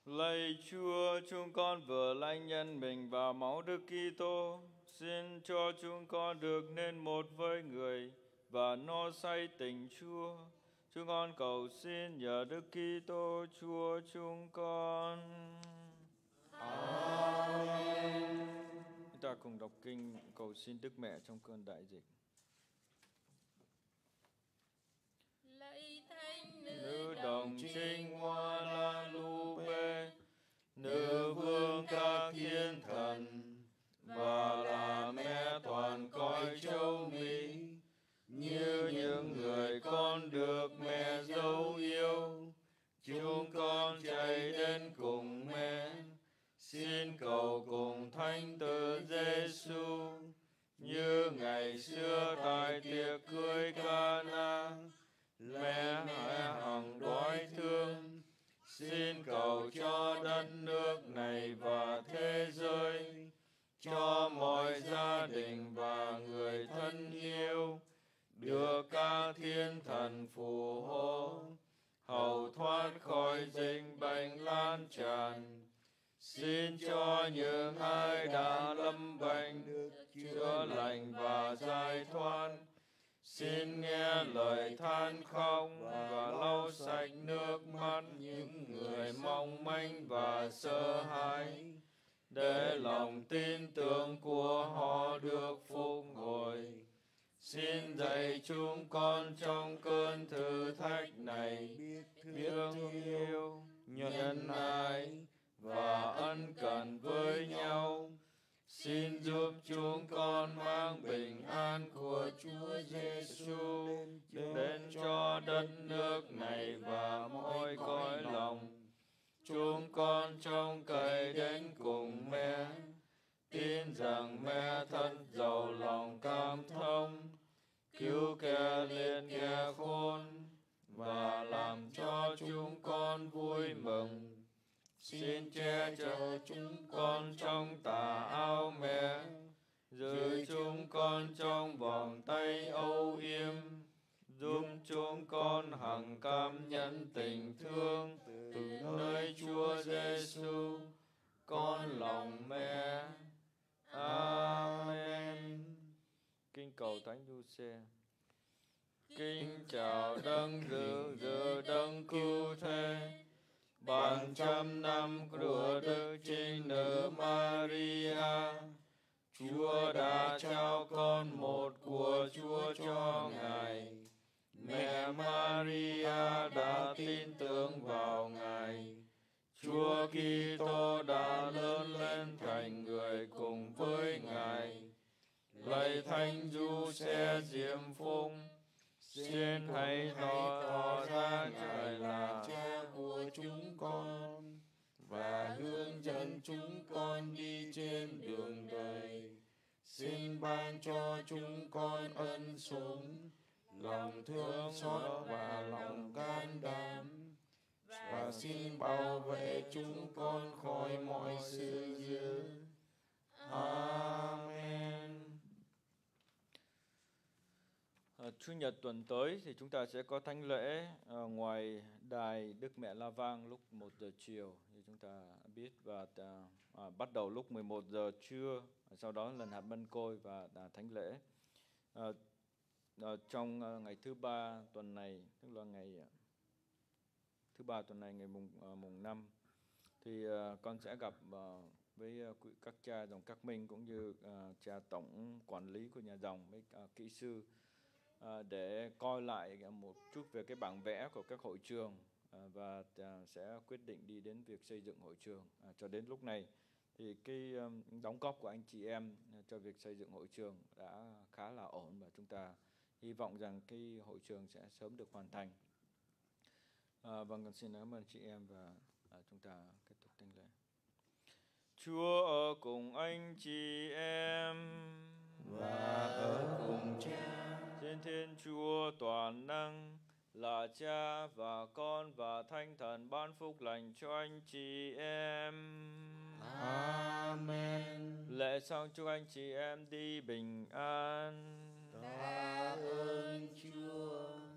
Lạy Chúa, chúng con vừa lãnh nhân mình và máu Đức Kitô, xin cho chúng con được nên một với người và no say tình Chúa. Chúng con cầu xin nhờ Đức Kitô Chúa chúng con. Cùng đọc kinh cầu xin Đức Mẹ trong cơn đại dịch. Đường đời. Xin ban cho chúng con ân sủng, lòng thương xót và lòng can đảm. Và xin bảo vệ chúng con khỏi mọi sự dữ. Amen. À, Chủ nhật tuần tới thì chúng ta sẽ có thánh lễ à, ngoài đài Đức Mẹ La Vang lúc 1 giờ chiều như chúng ta biết và à, à, bắt đầu lúc 11 giờ trưa, à, sau đó lần hạt mân côi và à, thánh lễ. À, à, trong à, ngày thứ ba tuần này, tức là ngày à, thứ ba tuần này ngày mùng à, mùng 5 thì à, con sẽ gặp à, với à, các cha dòng các minh cũng như à, cha tổng quản lý của nhà dòng với à, kỹ sư à, để coi lại à, một chút về cái bảng vẽ của các hội trường à, và sẽ quyết định đi đến việc xây dựng hội trường. À, cho đến lúc này thì cái đóng góp của anh chị em à, cho việc xây dựng hội trường đã khá là ổn và chúng ta hy vọng rằng cái hội trường sẽ sớm được hoàn thành. À, vâng, xin cảm ơn chị em và à, chúng ta kết thúc thánh lễ. Chúa ở cùng anh chị em và ở cùng cha. Xin Thiên Chúa toàn năng là Cha và Con và Thánh Thần ban phúc lành cho anh chị em.
Amen.
Lễ xong chúc anh chị em đi bình an.
tạ ơn Chúa.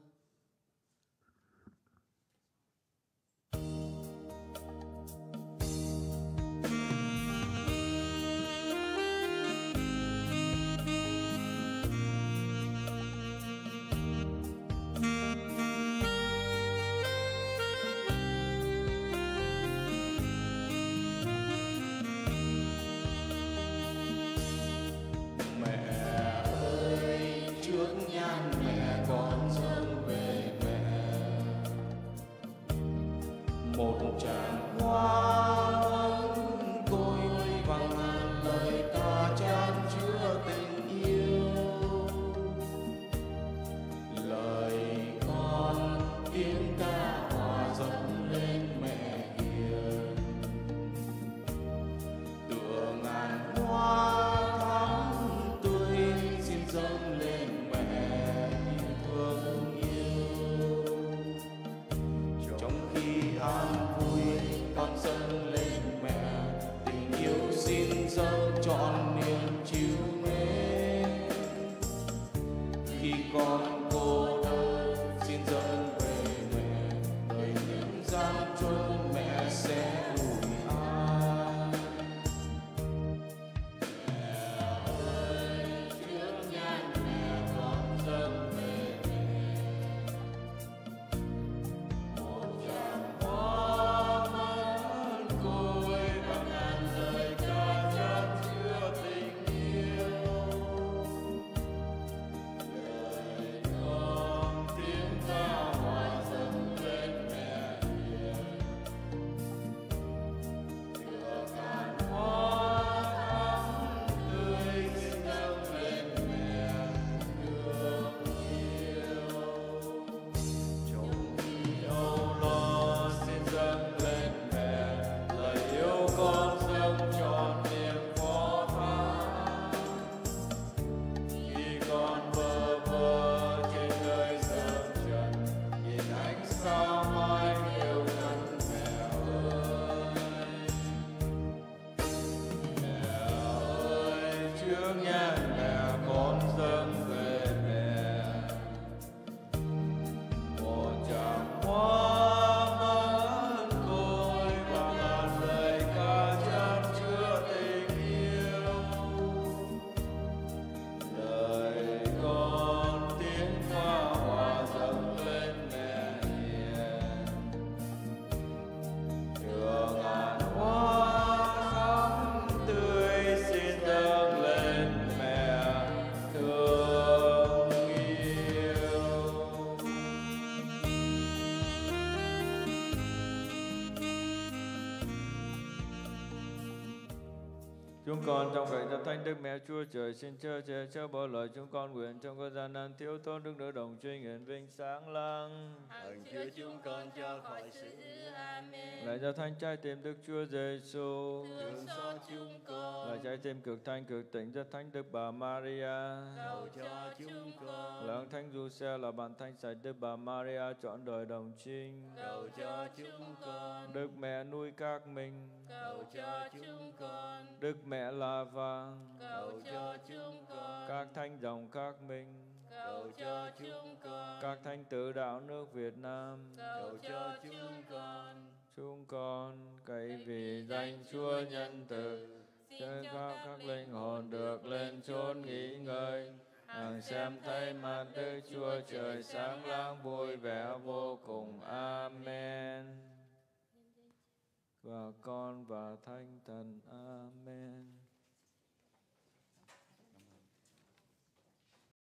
Những gian truân con trong đời
cho thánh Đức Mẹ Chúa Trời xin chớ che chớ bờ lời chúng con nguyện trong con gian nan thiếu thốn đức nữ đồng truy nguyện vinh sáng lăng.
Hằng chứa chúng con cho khỏi sự
Amen.
Lại cho thánh trái tim Đức Chúa Giêsu.
thương xót chúng con
Lại trái tim cực thanh cực tỉnh rất thánh Đức Bà Maria.
cầu cho chúng con
Là ông thánh Giuse là bạn thánh sạch Đức Bà Maria chọn đời đồng trinh.
cầu cho chúng con
Đức mẹ nuôi các mình.
Cầu cho chúng con,
Đức mẹ là vàng.
cầu cho chúng con,
Các thánh dòng các mình.
cầu cho chúng con,
Các thánh tử đạo nước Việt Nam.
cầu cho chúng con.
Chúng con cậy vì danh Chúa nhân từ. cho các các linh hồn được lên chốn nghỉ ngơi. hằng xem thấy mặt Đức Chúa trời sáng láng vui vẻ vô cùng. Amen. Và con và thánh thần. Amen